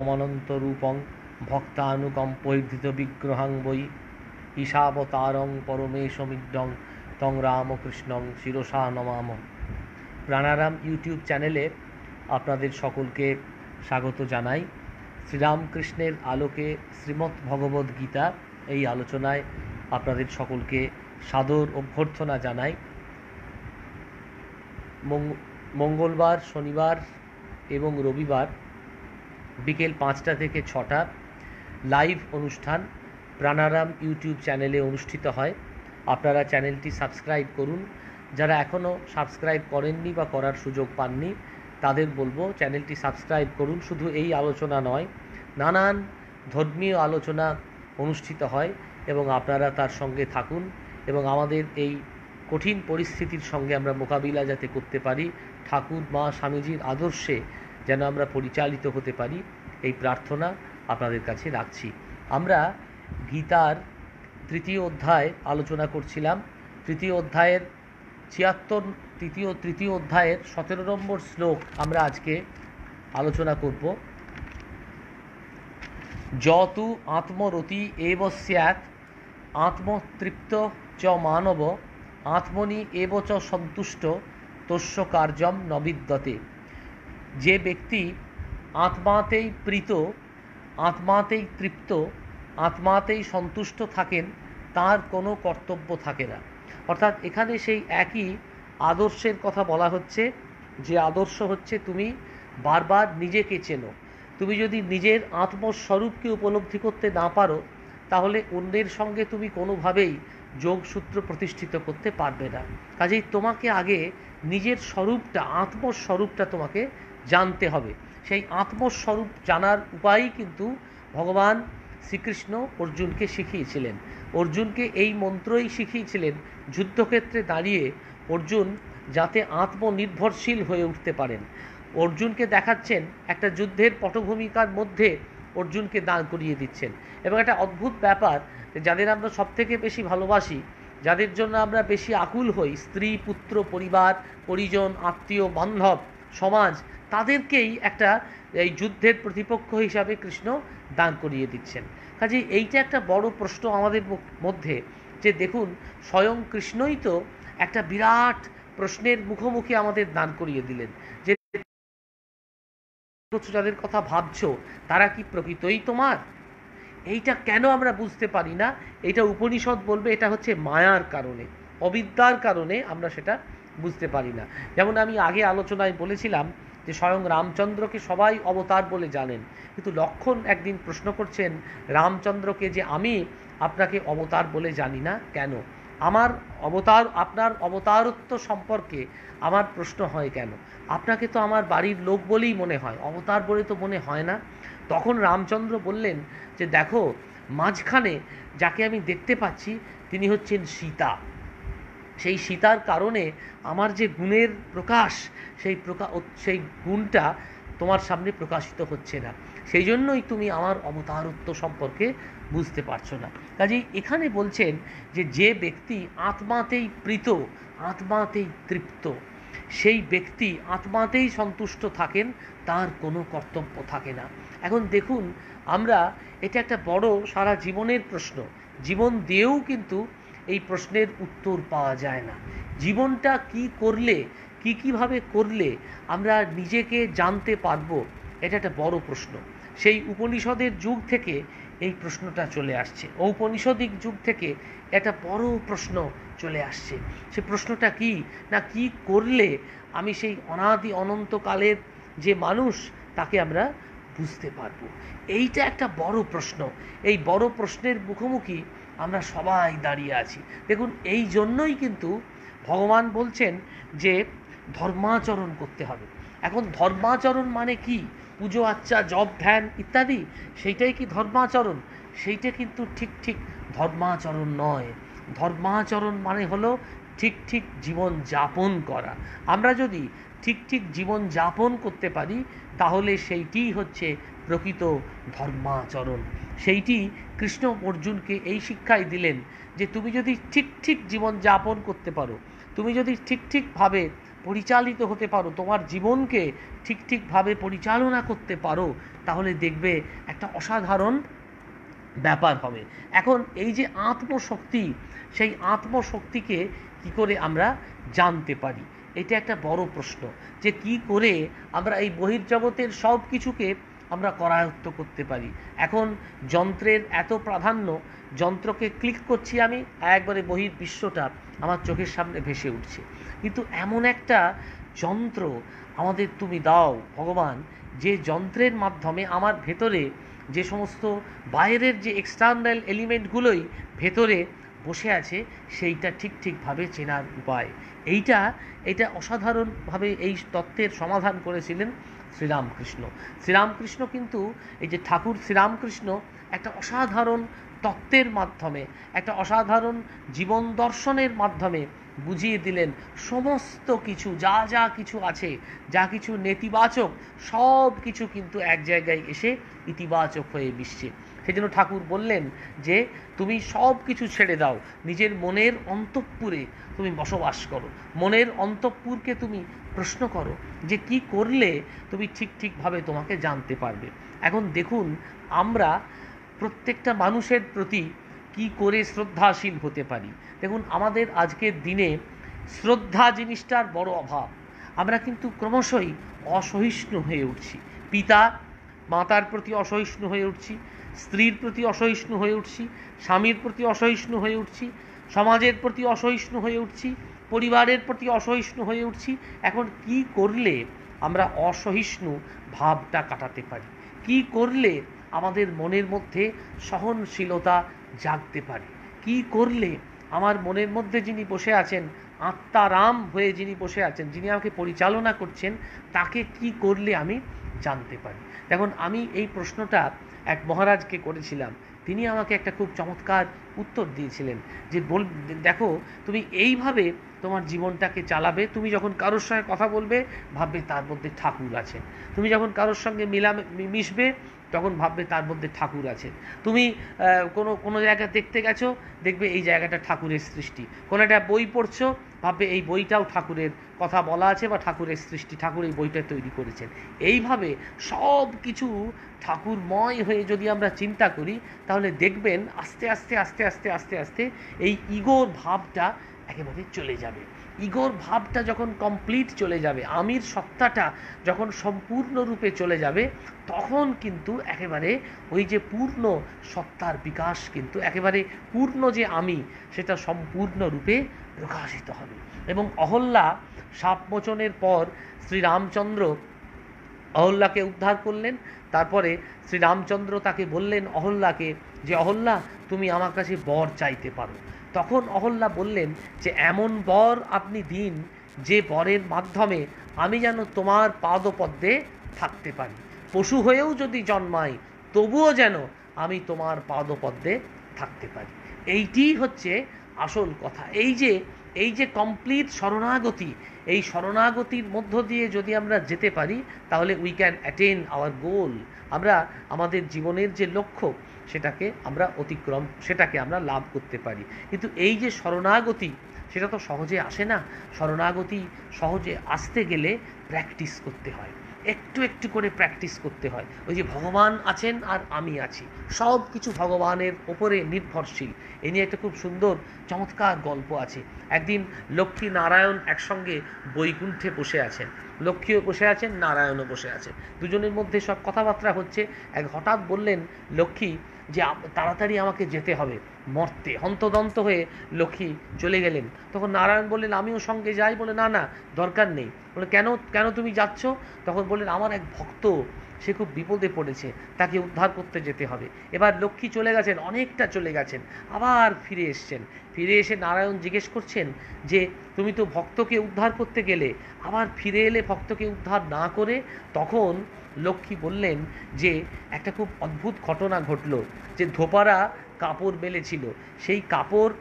মনন্তরূপং ভক্তানুকম্পৈর্ধৃতবিগ্রহাং বৈ ঈশাবতারং পরমেশমিড্ডং তং রামকৃষ্ণং শিরসা নমাম। প্রাণারাম ইউটিউব চ্যানেলে আপনাদের সকলকে স্বাগত জানাই। শ্রীরামকৃষ্ণের আলোকে শ্রীমদ্ ভগবদ্ গীতা এই আলোচনায় আপনাদের সকলকে সাদর অভ্যর্থনা জানাই। মঙ্গলবার, শনিবার এবং রবিবার বিকেল পাঁচটা থেকে ছটা লাইভ অনুষ্ঠান প্রাণারাম ইউটিউব চ্যানেলে অনুষ্ঠিত হয়। আপনারা চ্যানেলটি সাবস্ক্রাইব করুন। যারা এখনও সাবস্ক্রাইব করেননি বা করার সুযোগ পাননি, তাদের বলব চ্যানেলটি সাবস্ক্রাইব করুন। শুধু এই আলোচনা নয়, নানান ধর্মীয় আলোচনা অনুষ্ঠিত হয় এবং আপনারা তার সঙ্গে থাকুন এবং আমাদের এই কঠিন পরিস্থিতির সঙ্গে আমরা মোকাবিলা যাতে করতে পারি, ঠাকুর, মা, স্বামীজির আদর্শে যেন আমরা পরিচালিত হতে পারি, এই প্রার্থনা আপনাদের কাছে রাখছি। আমরা গীতার তৃতীয় অধ্যায় আলোচনা করছিলাম। তৃতীয় অধ্যায়ের ছিয়াত্তর, তৃতীয় তৃতীয় অধ্যায়ের সতেরো নম্বর শ্লোক আমরা আজকে আলোচনা করব। যতু আত্মরতি এব স্যাৎ, আত্মতৃপ্ত চ মানব, আত্মনি এব চ সন্তুষ্ট, তস্য কার্যম নবিদ্যতে। যে ব্যক্তি আত্মাতেই প্রীত, আত্মাতেই তৃপ্ত, আত্মাতেই সন্তুষ্ট থাকেন, তার কোনো কর্তব্য থাকে না। অর্থাৎ এখানে সেই একই আদর্শের কথা বলা হচ্ছে, যে আদর্শ হচ্ছে তুমি বারবার নিজেকে চেনো। তুমি যদি নিজের আত্মস্বরূপকে উপলব্ধি করতে না পারো, তাহলে অন্যের সঙ্গে তুমি কোনোভাবেই যোগসূত্র প্রতিষ্ঠিত করতে পারবে না। কাজেই তোমাকে আগে নিজের স্বরূপটা, আত্মস্বরূপটা তোমাকে জানতে হবে। সেই আত্মস্বরূপ জানার উপায়ই কিন্তু ভগবান শ্রীকৃষ্ণ অর্জুনকে শিখিয়েছিলেন। অর্জুনকে এই মন্ত্রই শিখিয়েছিলেন যুদ্ধক্ষেত্রে দাঁড়িয়ে অর্জুন যাতে আত্মনির্ভরশীল হয়ে উঠতে পারেন। অর্জুনকে দেখাচ্ছেন একটা যুদ্ধের পটভূমিকার মধ্যে অর্জুনকে দান করিয়ে দিচ্ছেন। এবং একটা অদ্ভুত ব্যাপার যাদের আমরা সবথেকে বেশি ভালোবাসি, যাদের জন্য আমরা বেশি আকুল হই, স্ত্রী, পুত্র, পরিবার, পরিজন, আত্মীয়, বান্ধব, সমাজ তাদেরকেই একটা, এই যুদ্ধের প্রতিপক্ষ হিসাবে কৃষ্ণ দান করিয়ে দিচ্ছেন। কাজে এইটা একটা বড় প্রশ্ন আমাদের মধ্যে, যে দেখুন, স্বয়ং কৃষ্ণই তো একটা বিরাট প্রশ্নের মুখোমুখি আমাদের দান করিয়ে দিলেন। যে যাদের কথা ভাবছ, তারা কি প্রকৃতই তোমার? এইটা কেন আমরা বুঝতে পারি না? এটা উপনিষদ বলবে, এটা হচ্ছে মায়ার কারণে, অবিদ্যার কারণে আমরা সেটা বুঝতে পারি না। যেমন আমি আগে আলোচনায় বলেছিলাম যে স্বয়ং রামচন্দ্রকে সবাই অবতার বলে জানেন। কিন্তু লক্ষণ একদিন প্রশ্ন করছেন, রামচন্দ্রকে যে আমি আপনাকে অবতার বলে জানি না কেন? আমার অবতার, আপনার অবতারত্ব সম্পর্কে আমার প্রশ্ন হয় কেন? আপনাকে তো আমার বাড়ির লোক বলেই মনে হয়, অবতার বলে তো মনে হয় না। তখন রামচন্দ্র বললেন যে, দেখো, মাঝখানে যাকে আমি দেখতে পাচ্ছি, তিনি হচ্ছেন সীতা। সেই সীতার কারণে আমার যে গুণের প্রকাশ, সেই প্রকা সেই গুণটা তোমার সামনে প্রকাশিত হচ্ছে না। সেই জন্যই তুমি আমার অবতারত্ব সম্পর্কে বুঝতে পারছ না। কাজেই এখানে বলছেন যে যে ব্যক্তি আত্মাতেই প্রীত, আত্মাতেই তৃপ্ত, সেই ব্যক্তি আত্মাতেই সন্তুষ্ট থাকেন, তার কোনো কর্তব্য থাকে না। এখন দেখুন, আমরা এটা একটা বড় সারা জীবনের প্রশ্ন। জীবন দিয়েও কিন্তু এই প্রশ্নের উত্তর পাওয়া যায় না। জীবনটা কি করলে, কি কীভাবে করলে আমরা নিজেকে জানতে পারব, এটা একটা বড় প্রশ্ন। সেই উপনিষদের যুগ থেকে এই প্রশ্নটা চলে আসছে। ঔপনিষদিক যুগ থেকে একটা বড় প্রশ্ন চলে আসছে। সে প্রশ্নটা কি না কি করলে আমি সেই অনাদি অনন্তকালের যে মানুষ, তাকে আমরা বুঝতে পারব? এইটা একটা বড় প্রশ্ন। এই বড় প্রশ্নের মুখোমুখি আমরা সবাই দাঁড়িয়ে আছি। দেখুন, এই জন্যই কিন্তু ভগবান বলছেন যে ধর্মাচরণ করতে হবে। এখন ধর্মাচরণ মানে কি? পুজো আচ্চা জব ধ্যান ইত্যাদি, সেইটাই কি ধর্মাচরণ? সেইটা কিন্তু ঠিক ঠিক ধর্মাচরণ নয়। ধর্মাচরণ মানে হলো ঠিক ঠিক জীবন যাপন করা। আমরা যদি ঠিক ঠিক জীবন যাপন করতে পারি, তাহলে সেইটিই হচ্ছে প্রকৃত ধর্মাচরণ। সেইটি কৃষ্ণ অর্জুনকে এই শিক্ষাই দিলেন যে, তুমি যদি ঠিক ঠিক জীবন যাপন করতে পারো, তুমি যদি ঠিক ঠিকভাবে পরিচালিত হতে পারো, তোমার জীবনকে ঠিক ঠিকভাবে পরিচালনা করতে পারো, তাহলে দেখবে একটা অসাধারণ ব্যাপার হবে। এখন এই যে আত্মশক্তি, সেই আত্মশক্তিকে কি করে আমরা জানতে পারি? এটা একটা বড় প্রশ্ন যে কি করে আমরা এই বহির্জগতের সব কিছুকে আমরা করায়ত্ত করতে পারি? এখন যন্ত্রের এত প্রাধান্য, যন্ত্রকে ক্লিক করছি আমি, একবারে বহির বিশ্বটা আমার চোখের সামনে ভেসে উঠছে। কিন্তু এমন একটা যন্ত্র আমাদের তুমি দাও, ভগবান, যে যন্ত্রের মাধ্যমে আমার ভেতরে যে সমস্ত বাইরের যে এক্সটার্নাল এলিমেন্টগুলোই ভেতরে বসে আছে, সেইটা ঠিক ঠিকভাবে চেনার উপায়। এইটা, এটা অসাধারণভাবে এই তত্ত্বের সমাধান করেছিলেন শ্রীরামকৃষ্ণ। শ্রীরামকৃষ্ণ কিন্তু এই যে ঠাকুর শ্রীরামকৃষ্ণ একটা অসাধারণ তত্ত্বের মাধ্যমে, একটা অসাধারণ জীবন দর্শনের মাধ্যমে বুঝিয়ে দিলেন সমস্ত কিছু, যা যা কিছু আছে, যা কিছু নেতিবাচক, সব কিছু কিন্তু এক জায়গায় এসে ইতিবাচক হয়ে মিশছে। সেই জন্য ঠাকুর বললেন যে, তুমি সব কিছু ছেড়ে দাও। নিজের মনের অন্তঃপুরে তুমি বসবাস করো। মনের অন্তঃপুরকে তুমি প্রশ্ন করো যে, কি করলে তুমি ঠিক ঠিকভাবে তোমাকে জানতে পারবে। এখন দেখুন, আমরা প্রত্যেকটা মানুষের প্রতি কি করে শ্রদ্ধাশীল হতে পারি। দেখুন, আমাদের আজকের দিনে শ্রদ্ধা জিনিসটার বড় অভাব। আমরা কিন্তু ক্রমশই অসহিষ্ণু হয়ে উঠছি। পিতা, মাতার প্রতি অসহিষ্ণু হয়ে উঠছি। স্ত্রীর প্রতি অসহিষ্ণু হয়ে উঠছি, স্বামীর প্রতি অসহিষ্ণু হয়ে উঠছি, সমাজের প্রতি অসহিষ্ণু হয়ে উঠছি, পরিবারের প্রতি অসহিষ্ণু হয়ে উঠছি। এখন কি করলে আমরা অসহিষ্ণু ভাবটা কাটাতে পারি? কি করলে আমাদের মনের মধ্যে সহনশীলতা জাগতে পারে? কি করলে আমার মনের মধ্যে যিনি বসে আছেন, আত্মারাম হয়ে যিনি বসে আছেন, যিনি আমাকে পরিচালনা করছেন, তাকে কি করলে আমি জানতে পারি? দেখুন, আমি এই প্রশ্নটা এক মহারাজকে করেছিলাম। তিনি আমাকে একটা খুব চমৎকার উত্তর দিয়েছিলেন যে, বল, দেখো, তুমি এইভাবে তোমার জীবনটাকে চালাবে। তুমি যখন কারোর সঙ্গে কথা বলবে, ভাববে তার মধ্যে ঠাকুর আছে। তুমি যখন কারোর সঙ্গে মিলা মিশবে, তখন ভাববে তার মধ্যে ঠাকুর আছে। তুমি কোনো কোনো জায়গা দেখতে গেছো, দেখবে এই জায়গাটা ঠাকুরের সৃষ্টি। কোনো একটা বই পড়ছো, ভাববে এই বইটাও ঠাকুরের কথা বলা আছে বা ঠাকুরের সৃষ্টি, ঠাকুর এই বইটা তৈরি করেছেন। এইভাবে সব কিছু ঠাকুরময় হয়ে যদি আমরা চিন্তা করি, তাহলে দেখবেন আস্তে আস্তে আস্তে আস্তে আস্তে আস্তে এই ইগোর ভাবটা একেবারে চলে যাবে। ইগোর ভাবটা যখন কমপ্লিট চলে যাবে, আমির সত্তাটা যখন সম্পূর্ণরূপে চলে যাবে, তখন কিন্তু একেবারে ওই যে পূর্ণ সত্তার বিকাশ কিন্তু একেবারে পূর্ণ যে আমি, সেটা সম্পূর্ণরূপে প্রকাশিত হবে। এবং অহল্যা সাপমোচনের পর শ্রীরামচন্দ্র অহল্যাকে উদ্ধার করলেন। তারপরে শ্রীরামচন্দ্র তাকে বললেন অহল্যাকে যে অহল্যা তুমি আমার কাছে বর চাইতে পারো। তখন অহল্যা বললেন, যে এমন বর আপনি দিন, যে বরের মাধ্যমে আমি যেন তোমার পাদপদ্মে থাকতে পারি। পশু হয়েও যদি জন্মাই তবুও যেন আমি তোমার পাদপদ্মে থাকতে পারি। এইটি হচ্ছে আসল কথা। এই যে এই যে কমপ্লিট শরণাগতি এই শরণাগতির মধ্য দিয়ে যদি আমরা যেতে পারি, তাহলে we can attain our goal আমরা আমাদের জীবনের যে লক্ষ্য, সেটাকে আমরা অতিক্রম, সেটাকে আমরা লাভ করতে পারি। কিন্তু এই যে শরণাগতি, সেটা তো সহজে আসে না। শরণাগতি সহজে আসতে গেলে প্র্যাকটিস করতে হয়। একটু একটু করে প্র্যাকটিস করতে হয়। ওই যে ভগবান আছেন আর আমি আছি। সব কিছু ভগবানের ওপরে নির্ভরশীল। এ নিয়ে একটা খুব সুন্দর, চমৎকার গল্প আছে। একদিন লক্ষ্মী নারায়ণ একসঙ্গে বৈকুণ্ঠে বসে আছেন। লক্ষ্মীও বসে আছেন, নারায়ণও বসে আছে দুজনের মধ্যে সব কথাবার্তা হচ্ছে। এক হঠাৎ বললেন, লক্ষ্মী, যে তাড়াতাড়ি আমাকে যেতে হবে, মর্তে। হন্তদন্ত হয়ে লক্ষ্মী চলে গেলেন। তখন নারায়ণ বললেন, আমিও সঙ্গে যাই। বলে, না না, দরকার নেই। বলে, কেন কেন তুমি যাচ্ছ? তখন বললেন, আমার এক ভক্ত সে খুব বিপদে পড়েছে, তাকে উদ্ধার করতে যেতে হবে। এবার লক্ষ্মী চলে গেছেন, অনেকটা চলে গেছেন, আবার ফিরে এসছেন। ফিরে এসে নারায়ণ জিজ্ঞেস করছেন যে, তুমি তো ভক্তকে উদ্ধার করতে গেলে, আবার ফিরে এলে ভক্তকে উদ্ধার না করে? তখন লক্ষ্মী বললেন যে, একটা খুব অদ্ভুত ঘটনা ঘটলো, যে ধোপারা কাপড় মেলেছিল। সেই কাপড়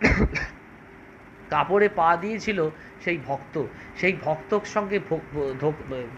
কাপড়ে পা দিয়েছিল সেই ভক্ত। সেই ভক্তর সঙ্গে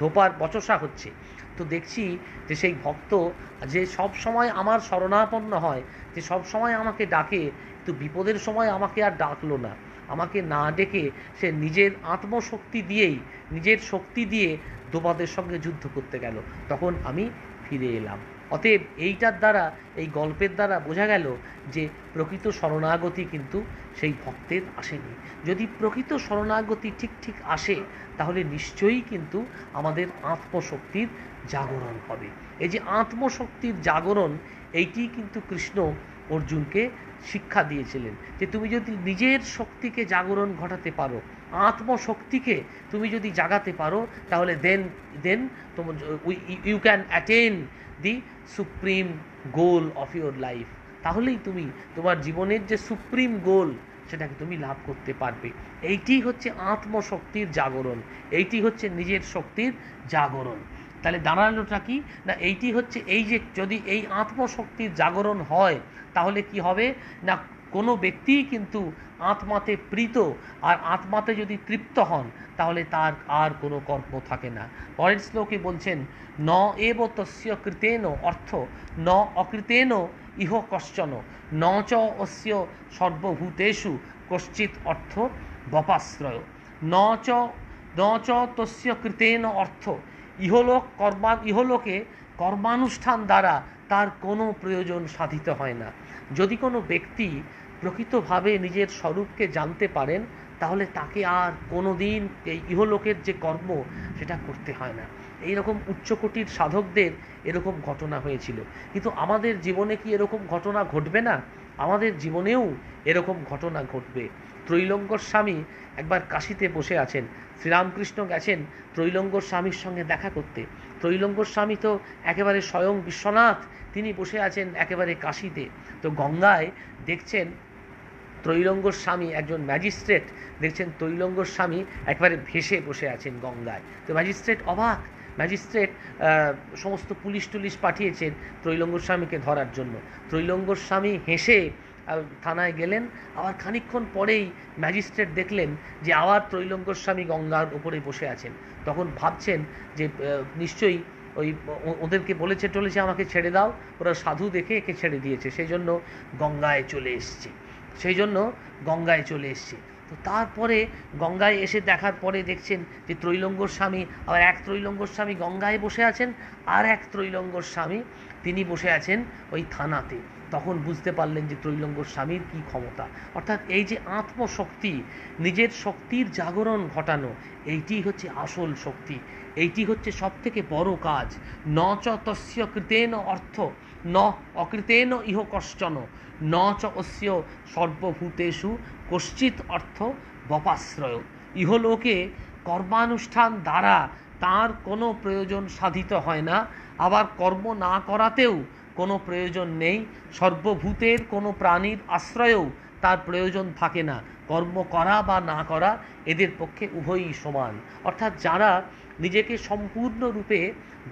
ধোপার বচসা হচ্ছে। তো দেখছি যে সেই ভক্ত যে সব সময় আমার শরণাপন্ন হয়, যে সব সময় আমাকে ডাকে, কিন্তু বিপদের সময় আমাকে আর ডাকলো না। আমাকে না ডেকে সে নিজের আত্মশক্তি দিয়েই, নিজের শক্তি দিয়ে দোপাদের সঙ্গে যুদ্ধ করতে গেল। তখন আমি ফিরে এলাম। অতএব এইটার দ্বারা, এই গল্পের দ্বারা বোঝা গেল যে প্রকৃত শরণাগতি কিন্তু সেই ভক্তের আসেনি। যদি প্রকৃত শরণাগতি ঠিক ঠিক আসে, তাহলে নিশ্চয়ই কিন্তু আমাদের আত্মশক্তির জাগরণ হবে। এই যে আত্মশক্তির জাগরণ, এইটি কিন্তু কৃষ্ণ অর্জুনকে শিক্ষা দিয়েছিলেন যে তুমি যদি নিজের শক্তিকে জাগরণ ঘটাতে পারো, আত্মশক্তিকে তুমি যদি জাগাতে পারো, তাহলে দেন দেন তোমার you can attain the supreme goal of your life তাহলেই তুমি তোমার জীবনের যে সুপ্রিম গোল সেটাকে তুমি লাভ করতে পারবে। এইটি হচ্ছে আত্মশক্তির জাগরণ, এইটি হচ্ছে নিজের শক্তির জাগরণ। তাহলে দাঁড়ানোটা কি? না, এইটি হচ্ছে এই যে যদি এই আত্মশক্তির জাগরণ হয়, তাহলে কি হবে? না, কোনো ব্যক্তিই কিন্তু আত্মাতে প্রীত আর আত্মাতে যদি তৃপ্ত হন, তাহলে তার আর কোনো কর্ম থাকে না। পরের শ্লোকে বলছেন, ন এব তস্য কৃতেন, অর্থ, ন অকৃতেন ইহ কশ্চন, ন চ অস্য সর্বভূতেষু, কশ্চিৎ অর্থ বপাশ্রয়। ন চ ন চ তস্য কৃতেন অর্থ ইহলোক কর্মা ইহলোকে কর্মানুষ্ঠান দ্বারা তার কোনো প্রয়োজন সাধিত হয় না। যদি কোনো ব্যক্তি প্রকৃতভাবে নিজের স্বরূপকে জানতে পারেন, তাহলে তাকে আর কোনো দিন এই ইহলোকের যে কর্ম, সেটা করতে হয় না। এইরকম উচ্চকোটির সাধকদের এরকম ঘটনা হয়েছিল। কিন্তু আমাদের জীবনে কি এরকম ঘটনা ঘটবে না? আমাদের জীবনেও এরকম ঘটনা ঘটবে। ত্রৈলঙ্গর স্বামী একবার কাশিতে বসে আছেন। শ্রীরামকৃষ্ণ গেছেন ত্রৈলঙ্গর স্বামীর সঙ্গে দেখা করতে। ত্রৈলঙ্গর স্বামী তো একেবারে স্বয়ং বিশ্বনাথ, তিনি বসে আছেন একেবারে কাশিতে। তো গঙ্গায় দেখছেন ত্রৈলঙ্গর স্বামী একজন ম্যাজিস্ট্রেট, দেখছেন ত্রৈলঙ্গর স্বামী একেবারে ভেসে বসে আছেন গঙ্গায়। তো ম্যাজিস্ট্রেট অবাক, ম্যাজিস্ট্রেট সমস্ত পুলিশ টুলিশ পাঠিয়েছেন ত্রৈলঙ্গর স্বামীকে ধরার জন্য। ত্রৈলঙ্গর স্বামী হেসে থানায় গেলেন। আবার খানিক্ষণ পরেই ম্যাজিস্ট্রেট দেখলেন যে আবার ত্রৈলঙ্গর স্বামী গঙ্গার উপরে বসে আছেন। তখন ভাবছেন যে নিশ্চয়ই ওই ওদেরকে বলেছে টলেছে, আমাকে ছেড়ে দাও। ওরা সাধু দেখে একে ছেড়ে দিয়েছে। সেই জন্য গঙ্গায় চলে এসছে। সেই জন্য গঙ্গায় চলে এসছে। তো তারপরে গঙ্গায় এসে দেখার পরে দেখছেন যে ত্রৈলঙ্গর স্বামী, আবার এক ত্রৈলঙ্গর স্বামী গঙ্গায় বসে আছেন, আর এক ত্রৈলঙ্গর স্বামী তিনি বসে আছেন ওই থানাতে। তখন বুঝতে পারলেন যে ত্রৈলঙ্গর স্বামীর কি ক্ষমতা। অর্থাৎ এই যে আত্মশক্তি, নিজের শক্তির জাগরণ ঘটানো, এইটি হচ্ছে আসল শক্তি। এইটি হচ্ছে সব থেকে বড় কাজ। ন চ তস্য কৃতেন অর্থ, ন অকৃতেন ইহ কশ্চন, ন চ অস্য সর্বভূতেষু কশ্চিৎ অর্থ বপাশ্রয়। ইহলোকে কর্মানুষ্ঠান দ্বারা তার কোনো প্রয়োজন সাধিত হয় না। আবার কর্ম না করাতেও কোনো প্রয়োজন নেই। সর্বভূতের কোনো প্রাণীর আশ্রয়েও তার প্রয়োজন থাকে না। কর্ম করা বা না করা এদের পক্ষে উভয়ই সমান। অর্থাৎ যারা নিজেকে সম্পূর্ণরূপে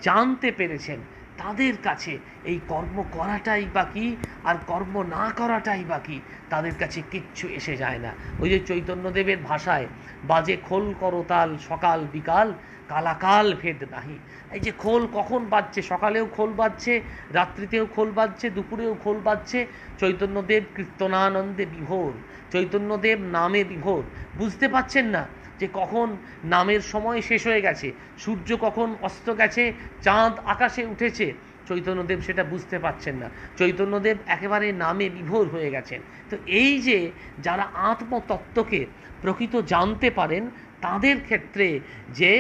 জানতে পেরেছেন, তাদের কাছে এই কর্ম করাটাই বাকি আর কর্ম না করাটাই বাকি তাদের কাছে কিচ্ছু এসে যায় না। ওই যে চৈতন্যদেবের ভাষায়, বাজে খোল করতাল সকাল বিকাল, কালাকাল ভেদ নাহি। এই যে খোল কখন বাজছে? সকালেও খোল বাজছে, রাত্রিতেও খোল বাজছে, দুপুরেও খোল বাজছে। চৈতন্যদেব কীর্তনানন্দে বিভোর, চৈতন্যদেব নামে বিভোর। বুঝতে পাচ্ছেন না যে কখন নামের সময় শেষ হয়ে গেছে, সূর্য কখন অস্ত গেছে, চাঁদ আকাশে উঠেছে। চৈতন্যদেব সেটা বুঝতে পাচ্ছেন না। চৈতন্যদেব একেবারে নামে বিভোর হয়ে গেছেন। তো এই যে যারা আত্মতত্ত্বকে প্রকৃত জানতে পারেন, তাদের ক্ষেত্রে যে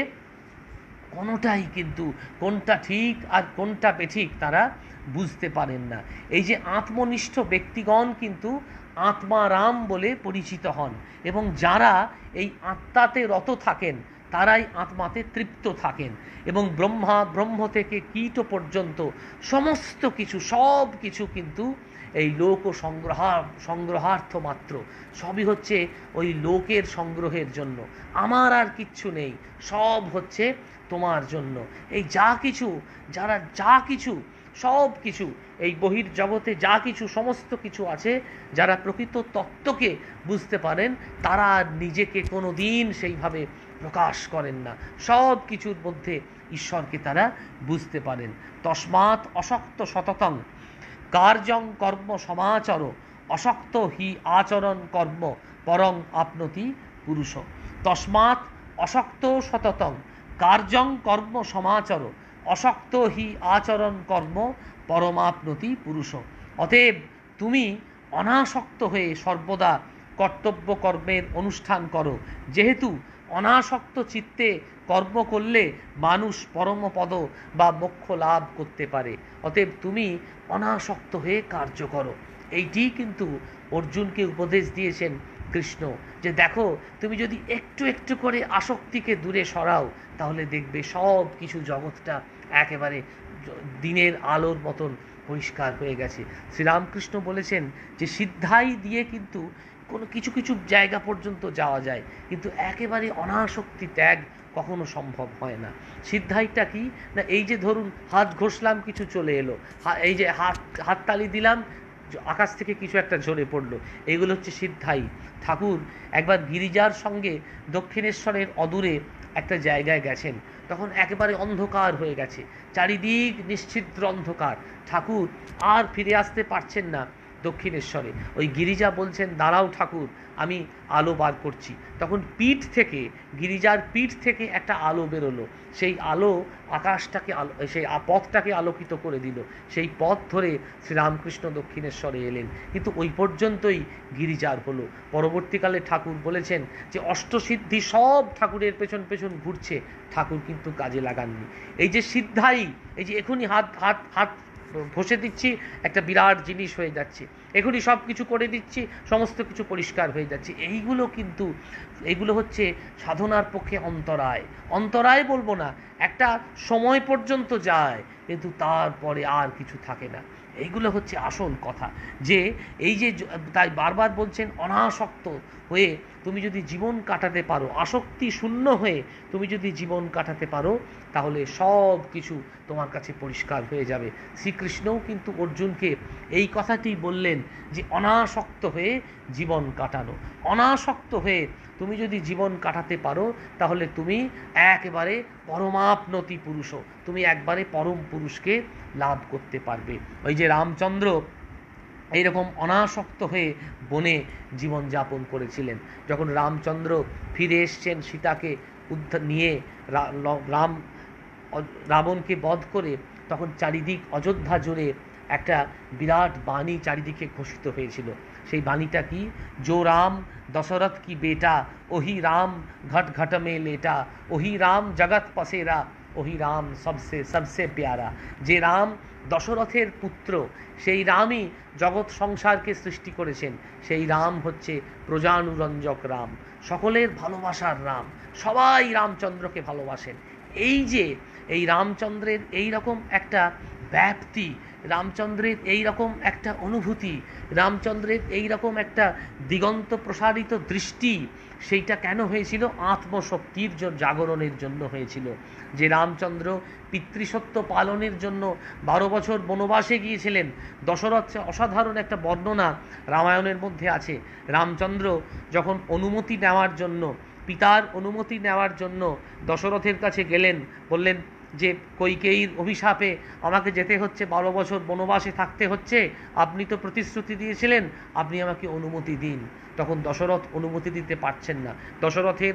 কোনোটাই কিন্তু কোনটা ঠিক আর কোনটা বেঠিক তারা বুঝতে পারেন না। এই যে আত্মনিষ্ঠ ব্যক্তিগণ কিন্তু আত্মারাম বলে পরিচিত হন এবং যারা এই আত্মাতে রত থাকেন, তারাই আত্মাতে তৃপ্ত থাকেন এবং ব্রহ্মা, ব্রহ্ম থেকে কীট পর্যন্ত সমস্ত কিছু, সব কিছু কিন্তু এই লোক সংগ্রহা, সংগ্রহার্থ মাত্র। সবই হচ্ছে ওই লোকের সংগ্রহের জন্য। আমার আর কিচ্ছু নেই। সব হচ্ছে তোমার জন্য। এই যা কিছু, যারা যা কিছু, সব কিছু, এই বহির জগতে যা কিছু, সমস্ত কিছু আছে, যারা প্রকৃত তত্ত্বকে বুঝতে পারেন, তারা নিজেকে কোনো দিন সেইভাবে প্রকাশ করেন না। সব কিছুর মধ্যে ঈশ্বরকে তারা বুঝতে পারেন। তস্মাৎ অশক্ত সততং। কার্যং কর্ম সমাচর। অশক্ত হি আচরণ কর্ম পরং আপনতি পুরুষ। তস্মাৎ অশক্ত সততং। কার্যং কর্ম সমাচর, অশক্ত হি আচরণ কর্ম পরমাপনতি পুরুষ। অতএব তুমি অনাসক্ত হয়ে সর্বদা কর্তব্য কর্মের অনুষ্ঠান করো। যেহেতু অনাসক্ত চিত্তে কর্ম করলে মানুষ পরমপদ বা মোক্ষ লাভ করতে পারে। অতএব তুমি অনাসক্ত হয়ে কার্য করো। এইটি কিন্তু অর্জুনকে উপদেশ দিয়েছেন কৃষ্ণ যে দেখো, তুমি যদি একটু একটু করে আসক্তিকে দূরে সরাও তাহলে দেখবে সব কিছু জগৎটা একেবারে দিনের আলোর মতন পরিষ্কার হয়ে গেছে। শ্রীরামকৃষ্ণ বলেছেন যে, সিদ্ধাই দিয়ে কিন্তু কোনো কিছু কিছু জায়গা পর্যন্ত যাওয়া যায়, কিন্তু একেবারে অনাসক্তি ত্যাগ কখনো সম্ভব হয় না। সিদ্ধাইটা কি? না, এই যে ধরুন হাত ঘষলাম, কিছু চলে এলো। এই যে হাত, হাততালি দিলাম আকাশ থেকে কিছু একটা ঝরে পড়ল। এগুলো হচ্ছে সিদ্ধাই। ঠাকুর একবার গিরিজার সঙ্গে দক্ষিণেশ্বরের অদূরে একটা জায়গায় গেছেন। তখন একেবারে অন্ধকার হয়ে গেছে। চারিদিক নিশ্চিদ্র অন্ধকার। ঠাকুর আর ফিরে আসতে পারছেন না। দক্ষিণেশ্বরে। ওই গিরিজা বলছেন, দাঁড়াও ঠাকুর, আমি আলো বার করছি। তখন পিঠ থেকে, গিরিজার পিঠ থেকে একটা আলো বেরোলো। সেই আলো আকাশটাকে আলো, সেই পথটাকে আলোকিত করে দিল। সেই পথ ধরে শ্রীরামকৃষ্ণ দক্ষিণেশ্বরে এলেন। কিন্তু ওই পর্যন্তই গিরিজার হলো। পরবর্তীকালে ঠাকুর বলেছেন যে, অষ্টসিদ্ধি সব ঠাকুরের পেছন পেছন ঘুরছে। ঠাকুর কিন্তু কাজে লাগাননি। এই যে সিদ্ধাই, এই যে এখনই হাত হাত হাত ঘষে দিচ্ছি, একটা বিরাট জিনিস হয়ে যাচ্ছে। এগুলি সব কিছু করে দিচ্ছি, সমস্ত কিছু পরিষ্কার হয়ে যাচ্ছে। এইগুলো কিন্তু এগুলো হচ্ছে সাধনার পক্ষে অন্তরায়। অন্তরায় বলব না, একটা সময় পর্যন্ত যায়, কিন্তু তারপরে আর কিছু থাকে না। এইগুলো হচ্ছে আসল কথা। যে, এই যে তাই বারবার বলছেন, অনাসক্ত হয়ে তুমি যদি জীবন কাটাতে পারো, আসক্তি শূন্য হয়ে তুমি যদি জীবন কাটাতে পারো, তাহলে সব কিছু তোমার কাছে পরিষ্কার হয়ে যাবে। শ্রীকৃষ্ণও কিন্তু অর্জুনকে এই কথাটি বললেন যে, অনাসক্ত হয়ে জীবন কাটানো। অনাসক্ত হয়ে তুমি যদি জীবন কাটাতে পারো, তাহলে তুমি একেবারে পরমাপনতি পুরুষ তুমি একবারে পরম পুরুষকে লাভ করতে পারবে। ওই যে রামচন্দ্র এইরকম অনাসক্ত হয়ে বনে জীবনযাপন করেছিলেন। যখন রামচন্দ্র ফিরে এসছেন সীতাকে উদ্ধার নিয়ে রাম রাবণকে বধ করে, তখন চারিদিক অযোধ্যা জুড়ে একটা বিরাট বাণী চারিদিকে ঘোষিত হয়েছিল। সেই বাণীটা কি? জো রাম দশরথ কি বেটা, ওহি রাম ঘট ঘট মে লেটা, ওহি রাম জগৎ পসেরা, ওহি রাম সবসে সবসে প্যারা। যে রাম দশরথের পুত্র, সেই রামই জগৎ সংসারকে সৃষ্টি করেছেন। সেই রাম হচ্ছে প্রজানুরঞ্জক রাম, সকলের ভালোবাসার রাম, সবাই রামচন্দ্রকে ভালোবাসেন। এই যে, এই রামচন্দ্রের এই রকম একটা ব্যাপ্তি, রামচন্দ্রের এই রকম একটা অনুভূতি, রামচন্দ্রের এই রকম একটা দিগন্ত প্রসারিত দৃষ্টি সেইটা কেন হয়েছিল? আত্মশক্তির জাগরণের জন্য হয়েছিল। যে রামচন্দ্র পিতৃসত্য পালনের জন্য বারো বছর বনবাসে গিয়েছিলেন, দশরথ অসাধারণ একটা বর্ণনা রামায়ণের মধ্যে আছে। রামচন্দ্র যখন অনুমতি নেওয়ার জন্য, পিতার অনুমতি নেওয়ার জন্য দশরথের কাছে গেলেন, বললেন যে কৈকেয়ীর অভিশাপে আমাকে যেতে হচ্ছে, বারো বছর বনবাসে থাকতে হচ্ছে, আপনি তো প্রতিশ্রুতি দিয়েছিলেন, আপনি আমাকে অনুমতি দিন। তখন দশরথ অনুমতি দিতে পারছেন না। দশরথের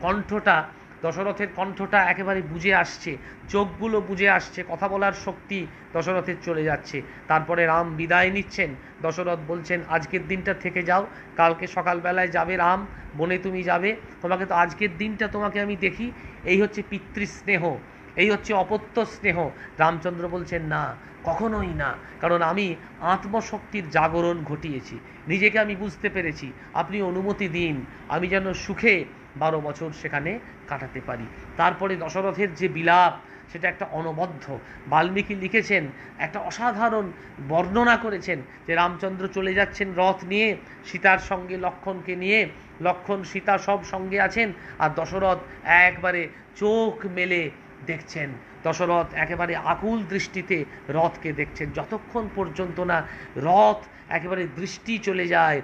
কণ্ঠটা দশরথের কণ্ঠটা একেবারে বুঝে আসছে, চোখগুলো বুঝে আসছে, কথা বলার শক্তি দশরথের চলে যাচ্ছে। তারপরে রাম বিদায় নিচ্ছেন। দশরথ বলছেন, আজকের দিনটা থেকে যাও, কালকে সকালবেলায় যাবে রাম, বনে তুমি যাবে। তোমাকে তো আজকের দিনটা তোমাকে আমি দেখি। এই হচ্ছে পিতৃস্নেহ। এই হচ্ছে অপত্য স্নেহ। রামচন্দ্র বলছেন, না, কখনোই না। কারণ আমি আত্মশক্তির জাগরণ ঘটিয়েছি। নিজেকে আমি বুঝতে পেরেছি। আপনি অনুমতি দিন। আমি যেন সুখে বারো বছর সেখানে কাটাতে পারি। তারপরে দশরথের যে বিলাপ, সেটা একটা অনবদ্ধ বাল্মীকি লিখেছেন, একটা অসাধারণ বর্ণনা করেছেন যে রামচন্দ্র চলে যাচ্ছেন রথ নিয়ে, সীতার সঙ্গে লক্ষণকে নিয়ে। লক্ষণ, সীতা সব সঙ্গে আছেন। আর দশরথ একবারে চোখ মেলে দেখছেন। দশরথ একেবারে আকুল দৃষ্টিতে রথকে দেখছেন। যতক্ষণ পর্যন্ত না রথ একেবারে দৃষ্টি চলে যায়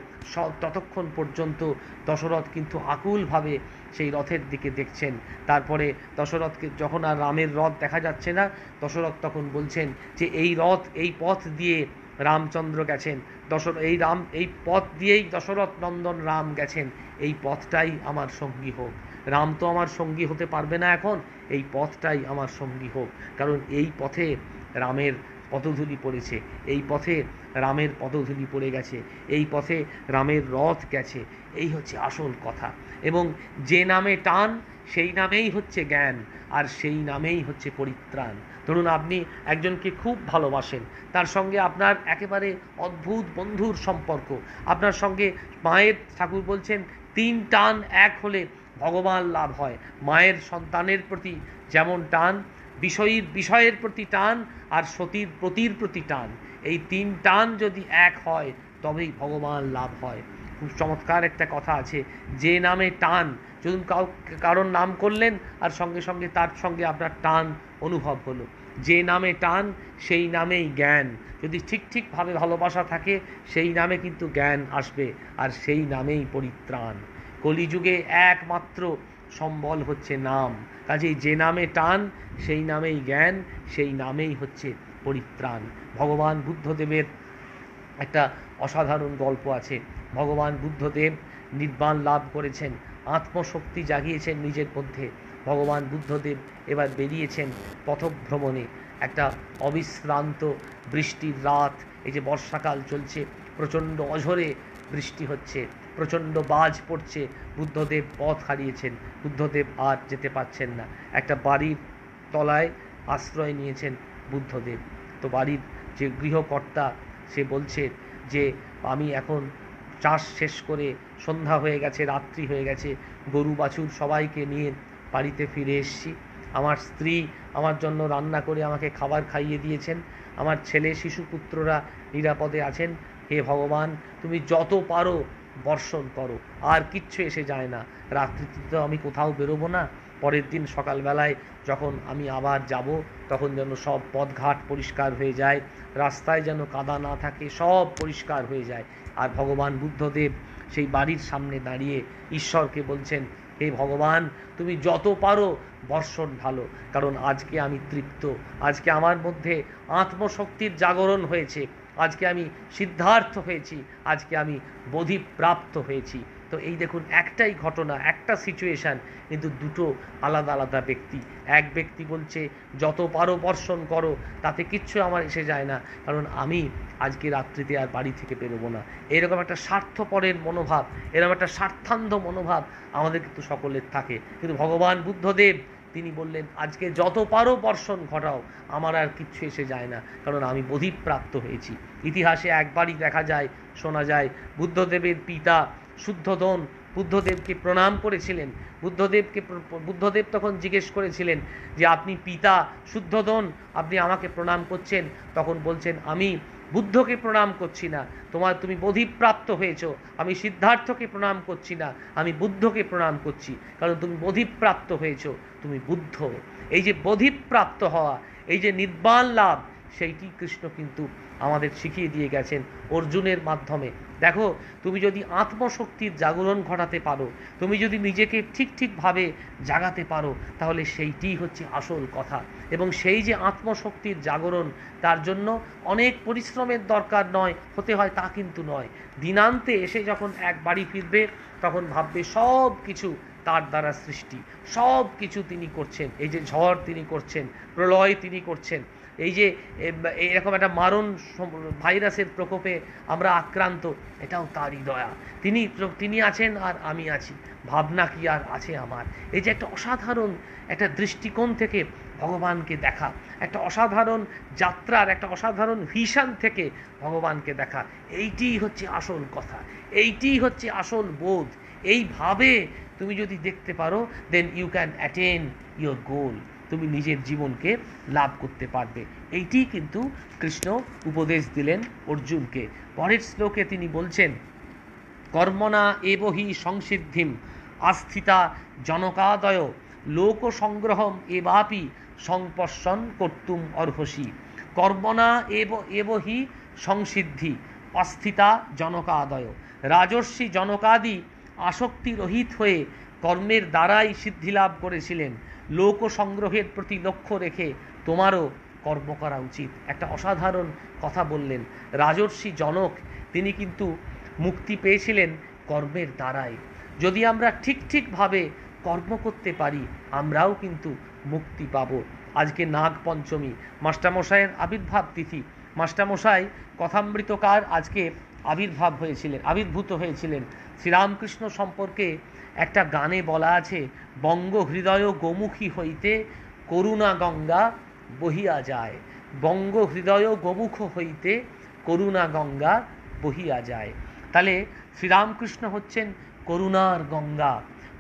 ততক্ষণ পর্যন্ত দশরথ কিন্তু আকুলভাবে সেই রথের দিকে দেখছেন। তারপরে দশরথকে যখন আর রামের রথ দেখা যাচ্ছে না, দশরথ তখন বলছেন যে, এই রথ, এই পথ দিয়ে রামচন্দ্র গেছেন। দশরথ, এই রাম, এই পথ দিয়েই দশরথ নন্দন রাম গেছেন। এই পথটাই আমার সঙ্গী হোক। রাম তো আমার সঙ্গী হতে পারবে না এখন। এই পথটাই আমার সঙ্গী হোক। কারণ এই পথে রামের পদধূলি পড়েছে। এই পথে রামের পদধূলি পড়ে গেছে। এই পথে রামের রথ গেছে। এই হচ্ছে আসল কথা। এবং যে নামে টান, সেই নামেই হচ্ছে জ্ঞান। আর সেই নামেই হচ্ছে পরিত্রাণ। ধরুন আপনি একজনকে খুব ভালোবাসেন। তার সঙ্গে আপনার একেবারে অদ্ভুত বন্ধুর সম্পর্ক। আপনার সঙ্গে মায়ের ঠাকুর বলছেন, তিন টান এক হলে ভগবান লাভ হয়। মায়ের সন্তানের প্রতি যেমন টান, বিষয়ীর, বিষয়ের প্রতি টান আর সতীর প্রতির প্রতি টান। এই তিন টান যদি এক হয়, তবেই ভগবান লাভ হয়। খুব চমৎকার একটা কথা আছে, যে নামে টান, যদি কাউ, কারোর নাম করলেন আর সঙ্গে সঙ্গে তার সঙ্গে আপনার টান অনুভব হলো। যে নামে টান, সেই নামেই জ্ঞান। যদি ঠিক ঠিকভাবে ভালোবাসা থাকে, সেই নামে কিন্তু জ্ঞান আসবে আর সেই নামেই পরিত্রাণ। কলিযুগে একমাত্র সম্বল হচ্ছে নাম। কাজেই যে নামে টান, সেই নামেই জ্ঞান, সেই নামেই হচ্ছে পরিত্রাণ। ভগবান বুদ্ধদেবের একটা অসাধারণ গল্প আছে। ভগবান বুদ্ধদেব নির্বাণ লাভ করেছেন, আত্মশক্তি জাগিয়েছেন নিজের মধ্যে। ভগবান বুদ্ধদেব এবার বেরিয়েছেন পথভ্রমণে। একটা অবিশ্রান্ত বৃষ্টির রাত, এই যে বর্ষাকাল চলছে, প্রচণ্ড অঝরে বৃষ্টি হচ্ছে। প্রচণ্ড বাজ পড়ছে। বুদ্ধদেব পথ হারিয়েছেন। বুদ্ধদেব আর যেতে পারছেন না। একটা বাড়ির তলায় আশ্রয় নিয়েছেন বুদ্ধদেব। তো বাড়ির যে গৃহকর্তা, সে বলছে যে, আমি এখন চাষ শেষ করে সন্ধ্যা হয়ে গেছে, রাত্রি হয়ে গেছে। গরু, বাছুর সবাইকে নিয়ে বাড়িতে ফিরে এসছি। আমার স্ত্রী আমার জন্য রান্না করে আমাকে খাবার খাইয়ে দিয়েছেন। আমার ছেলে শিশুপুত্ররা নিরাপদে আছেন। হে ভগবান, তুমি যত পারো বর্ষণ করো, আর কিচ্ছু এসে যায় না। রাত্রিতে তো আমি কোথাও বেরোবো না। পরের দিন সকালবেলায় যখন আমি আবার যাব, তখন যেন সব পথঘাট পরিষ্কার হয়ে যায়, রাস্তায় যেন কাদা না থাকে, সব পরিষ্কার হয়ে যায়। আর ভগবান বুদ্ধদেব সেই বাড়ির সামনে দাঁড়িয়ে ঈশ্বরকে বলছেন, হে ভগবান, তুমি যত পারো বর্ষণ ভালো কারণ আজকে আমি তৃপ্ত। আজকে আমার মধ্যে আত্মশক্তির জাগরণ হয়েছে। আজকে আমি সিদ্ধার্থ হয়েছি, আজকে আমি বোধিপ্রাপ্ত হয়েছি। তো এই দেখুন, একটাই ঘটনা, একটা সিচুয়েশান কিন্তু দুটো আলাদা আলাদা ব্যক্তি। এক ব্যক্তি বলছে, যত পারো বর্ষণ করো, তাতে কিচ্ছু আমার এসে যায় না, কারণ আমি আজকে রাত্রিতে আর বাড়ি থেকে বেরোবো না। এরকম একটা স্বার্থপরের মনোভাব, এরকম একটা স্বার্থান্ধ মনোভাব আমাদের কিন্তু সকলের থাকে। কিন্তু ভগবান বুদ্ধদেব তিনি বললেন, আজকে যত পারো বর্ষণ ঘটাও, আমার আর কিচ্ছু এসে যায় না, কারণ আমি বোধিপ্রাপ্ত হয়েছি। ইতিহাসে একবারই দেখা যায়, শোনা যায়, বুদ্ধদেবের পিতা শুদ্ধোদন বুদ্ধদেবকে প্রণাম করেছিলেন। বুদ্ধদেবকে বুদ্ধদেব তখন জিজ্ঞেস করেছিলেন যে, আপনি পিতা শুদ্ধোদন আপনি আমাকে প্রণাম করছেন? তখন বলছেন, আমি বুদ্ধকে প্রণাম করছি না। তোমার তুমি বোধিপ্রাপ্ত হয়েছ। আমি সিদ্ধার্থকে প্রণাম করছি না। আমি বুদ্ধকে প্রণাম করছি। কারণ তুমি বোধিপ্রাপ্ত হয়েছ। তুমি বুদ্ধ। এই যে বোধিপ্রাপ্ত হওয়া, এই যে নির্বাণ লাভ সেইটি কৃষ্ণ কিন্তু আমাদের শিখিয়ে দিয়ে গেছেন অর্জুনের মাধ্যমে। দেখো, তুমি যদি আত্মশক্তির জাগরণ ঘটাতে পারো, তুমি যদি নিজেকে ঠিক ঠিকভাবে জাগাতে পারো, তাহলে সেইটিই হচ্ছে আসল কথা। এবং সেই যে আত্মশক্তির জাগরণ, তার জন্য অনেক পরিশ্রমের দরকার নয়, হতে হয় তা কিন্তু নয়। দিনান্তে এসে যখন এক বাড়ি ফিরবে, তখন ভাববে সব কিছু তার দ্বারা সৃষ্টি। সব কিছু তিনি করছেন। এই যে ঝড় তিনি করছেন, প্রলয় তিনি করছেন এই যে এরকম একটা মারণ ভাইরাসের প্রকোপে আমরা আক্রান্ত, এটাও তারই দয়া। তিনি তিনি আছেন আর আমি আছি। ভাবনা কি আর আছে আমার? এই যে একটা অসাধারণ একটা দৃষ্টিকোণ থেকে ভগবানকে দেখা, একটা অসাধারণ যাত্রার, একটা অসাধারণ ভিশন থেকে ভগবানকে দেখা এইটিই হচ্ছে আসল কথা এইটিই হচ্ছে আসল বোধ। এইভাবে তুমি যদি দেখতে পারো then you can attain your goal তুমি নিজের জীবনকে লাভ করতে পারবে। এইটি কিন্তু কৃষ্ণ উপদেশ দিলেন অর্জুনকে। পরের শ্লোকে তিনি বলছেন, কর্মণা এবহি সংসিদ্ধিম, আস্থিতা জনকাদয় লোক সংগ্রহম এবাপি সংপর্শন কর্তুম অর্হসি। কর্মণা এব, এবহি সংসিদ্ধি অস্থিতা জনকাদয়। রাজর্ষি জনকাদি আসক্তি রহিত হয়ে কর্মের দ্বারাই সিদ্ধিলাভ করেছিলেন। লোক সংগ্রহের প্রতি লক্ষ্য রেখে তোমারও কর্ম করা উচিত। একটা অসাধারণ কথা বললেন। রাজর্ষি জনক, তিনি কিন্তু মুক্তি পেয়েছিলেন কর্মের দ্বারাই। যদি আমরা ঠিক ঠিকভাবে কর্ম করতে পারি, আমরাও কিন্তু মুক্তি পাব। আজকে নাগ পঞ্চমী মাস্টারমশাইয়ের আবির্ভাব তিথি। মাস্টারমশাই কথামৃতকার আজকে আবির্ভাব হয়েছিলেন, আবির্ভূত হয়েছিলেন। শ্রীরামকৃষ্ণ সম্পর্কে একটা গানে বলা আছে বঙ্গ হৃদয় গোমুখী হইতে করুণা গঙ্গা বহিয়া যায়। বঙ্গ হৃদয় গোমুখ হইতে করুণা গঙ্গা বহিয়া যায়। তাহলে শ্রীরামকৃষ্ণ হচ্ছেন করুণার গঙ্গা।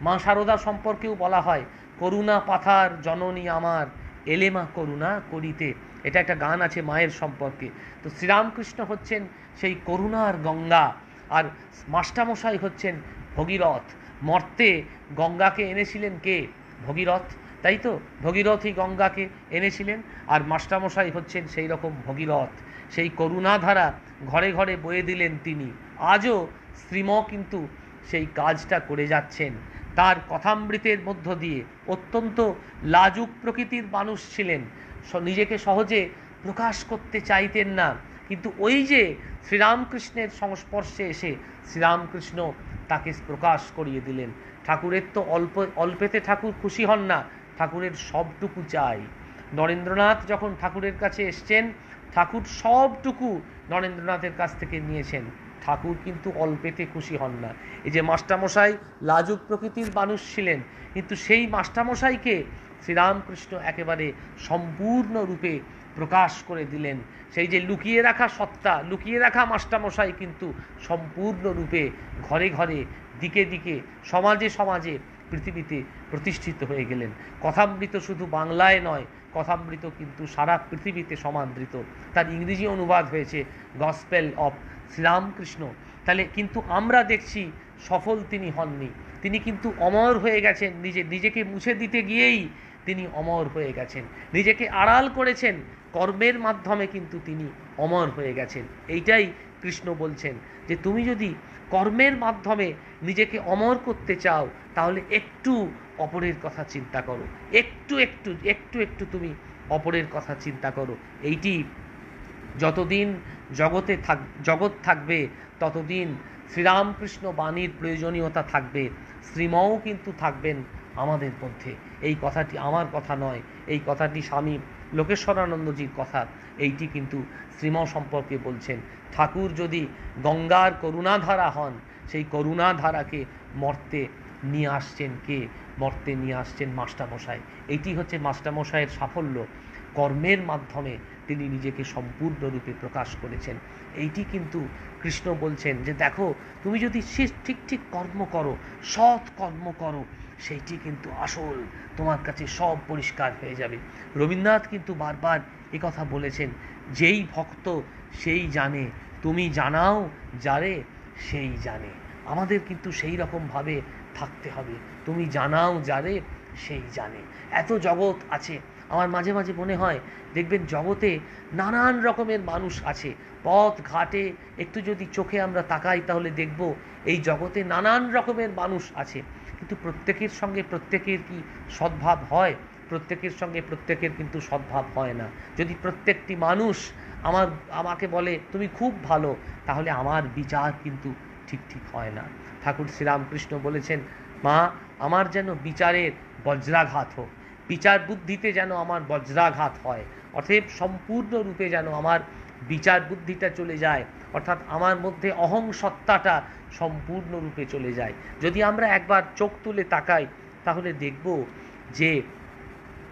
মা শারদা সম্পর্কেও বলা হয়, করুণা পাথার জননী আমার এলেমা করুণা করিতে। এটা একটা গান আছে মায়ের সম্পর্কে। তো শ্রীরামকৃষ্ণ হচ্ছেন সেই করুণার গঙ্গা, আর মাস্টামশাই হচ্ছেন ভগীরথ। মর্তে গঙ্গাকে এনেছিলেন কে? ভগীরথ। তাই তো? ভগীরথই গঙ্গাকে এনেছিলেন আর মাস্টামশাই হচ্ছেন সেই রকম ভগীরথ। সেই করুণাধারা ঘরে ঘরে বয়ে দিলেন তিনি। আজও শ্রীম কিন্তু সেই কাজটা করে যাচ্ছেন। তার কথামৃতের মধ্য দিয়ে অত্যন্ত লাজুক প্রকৃতির মানুষ ছিলেন। নিজেকে সহজে প্রকাশ করতে চাইতেন না। কিন্তু ওই যে শ্রীরামকৃষ্ণের সংস্পর্শে এসে শ্রীরামকৃষ্ণ তাকে প্রকাশ করিয়ে দিলেন। ঠাকুরের তো অল্প, অল্পেতে ঠাকুর খুশি হন না, ঠাকুরের সবটুকু চাই। নরেন্দ্রনাথ যখন ঠাকুরের কাছে এসছেন, ঠাকুর সবটুকু নরেন্দ্রনাথের কাছ থেকে নিয়েছেন। ঠাকুর কিন্তু অল্পেতে খুশি হন না। এই যে মাস্টারমশাই লাজুক প্রকৃতির মানুষ ছিলেন, কিন্তু সেই মাস্টারমশাইকে শ্রীরামকৃষ্ণ একেবারে সম্পূর্ণরূপে প্রকাশ করে দিলেন। সেই যে লুকিয়ে রাখা সত্তা, লুকিয়ে রাখা মাস্টারমশাই কিন্তু সম্পূর্ণরূপে ঘরে ঘরে, দিকে দিকে, সমাজে সমাজে পৃথিবীতে প্রতিষ্ঠিত হয়ে গেলেন। কথামৃত শুধু বাংলায় নয়, কথামৃত কিন্তু সারা পৃথিবীতে সমাদৃত। তার ইংরেজি অনুবাদ হয়েছে গসপেল অফ শ্রীরামকৃষ্ণ। তাহলে কিন্তু আমরা দেখছি সফল তিনি হননি। তিনি কিন্তু অমর হয়ে গেছেন। নিজে, নিজেকে মুছে দিতে গিয়েই তিনি অমর হয়ে গেছেন। নিজেকে আড়াল করেছেন। কর্মের মাধ্যমে কিন্তু তিনি অমর হয়ে গেছেন। এইটাই কৃষ্ণ বলছেন যে তুমি যদি কর্মের মাধ্যমে নিজেকে অমর করতে চাও, তাহলে একটু অপরের কথা চিন্তা করো। একটু একটু একটু একটু তুমি অপরের কথা চিন্তা করো। এইটি যতদিন জগতে থাক, জগৎ থাকবে, ততদিন শ্রীরামকৃষ্ণ বাণীর প্রয়োজনীয়তা থাকবে, শ্রীমও কিন্তু থাকবেন আমাদের মধ্যে। এই কথাটি আমার কথা নয়, এই কথাটি স্বামী লোকেশ্বরানন্দজির কথা, এইটি কিন্তু শ্রীম সম্পর্কে বলছেন। ঠাকুর যদি গঙ্গার করুণাধারা হন, সেই করুণাধারাকে মর্তে নিয়ে আসছেন কে? মর্তে নিয়ে আসছেন মাস্টারমশাই। এইটি হচ্ছে মাস্টারমশাইয়ের সাফল্য। কর্মের মাধ্যমে তিনি নিজেকে সম্পূর্ণরূপে প্রকাশ করেছেন। এইটি কিন্তু কৃষ্ণ বলছেন যে, দেখো, তুমি যদি ঠিক ঠিক কর্ম করো, সৎ কর্ম করো সেইটি কিন্তু আসল। তোমার কাছে সব পরিষ্কার হয়ে যাবে। রবীন্দ্রনাথ কিন্তু বারবার কথা বলেছেন, যেই ভক্ত সেই জানে, তুমি জানাও যারে সেই জানে। আমাদের কিন্তু সেই রকমভাবে থাকতে হবে, তুমি জানাও যারে সেই জানে। এত জগৎ আছে আমার মাঝে মাঝে মনে হয়, দেখবেন জগতে নানান রকমের মানুষ আছে। পথ, ঘাটে, একটু যদি চোখে আমরা তাকাই তাহলে দেখব এই জগতে নানান রকমের মানুষ আছে। কিন্তু প্রত্যেকের সঙ্গে প্রত্যেকের কি সদ্ভাব হয়? প্রত্যেকের সঙ্গে প্রত্যেকের কিন্তু সদ্ভাব হয় না। যদি প্রত্যেকটি মানুষ আমার, আমাকে বলে, তুমি খুব ভালো, তাহলে আমার বিচার কিন্তু ঠিক ঠিক হয় না। ঠাকুর শ্রীরামকৃষ্ণ বলেছেন, মা, আমার যেন বিচারের বজ্রাঘাত হোক। বিচার বুদ্ধিতে যেন আমার বজ্রাঘাত হয়। অতএব সম্পূর্ণরূপে যেন আমার বিচার বুদ্ধিটা চলে যায়, অর্থাৎ আমার মধ্যে অহং সত্তাটা সম্পূর্ণরূপে চলে যায়। যদি আমরা একবার চোখ তুলে তাকাই, তাহলে দেখব যে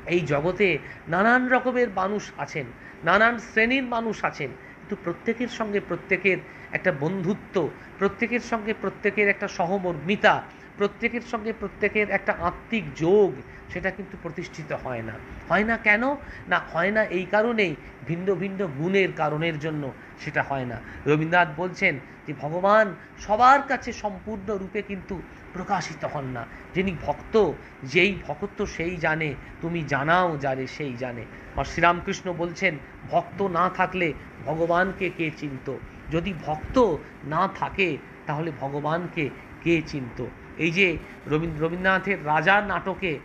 এই জগতে নানান রকমের মানুষ আছেন, নানান শ্রেণির মানুষ আছেন, কিন্তু প্রত্যেকের সঙ্গে প্রত্যেকের একটা বন্ধুত্ব, প্রত্যেকের সঙ্গে প্রত্যেকের একটা সহমর্মিতা প্রত্যেকের সঙ্গে প্রত্যেকের একটা আত্মিক যোগ, সেটা কিন্তু প্রতিষ্ঠিত হয় না। হয় না কেন? না, হয় না এই কারণেই, ভিন্ন ভিন্ন গুণের কারণের জন্য সেটা হয় না। রবীন্দ্রনাথ বলছেন যে, ভগবান সবার কাছে সম্পূর্ণরূপে কিন্তু প্রকাশিত হন না। যিনি ভক্ত, যেই ভক্ত সেই জানে। তুমি জানাও যারে সেই জানে। আর শ্রীরামকৃষ্ণ বলছেন, ভক্ত না থাকলে ভগবানকে কে চিনত? যদি ভক্ত না থাকে, তাহলে ভগবানকে কে চিনত? এই যে রবীন্দ্রনাথের রাজা নাটকে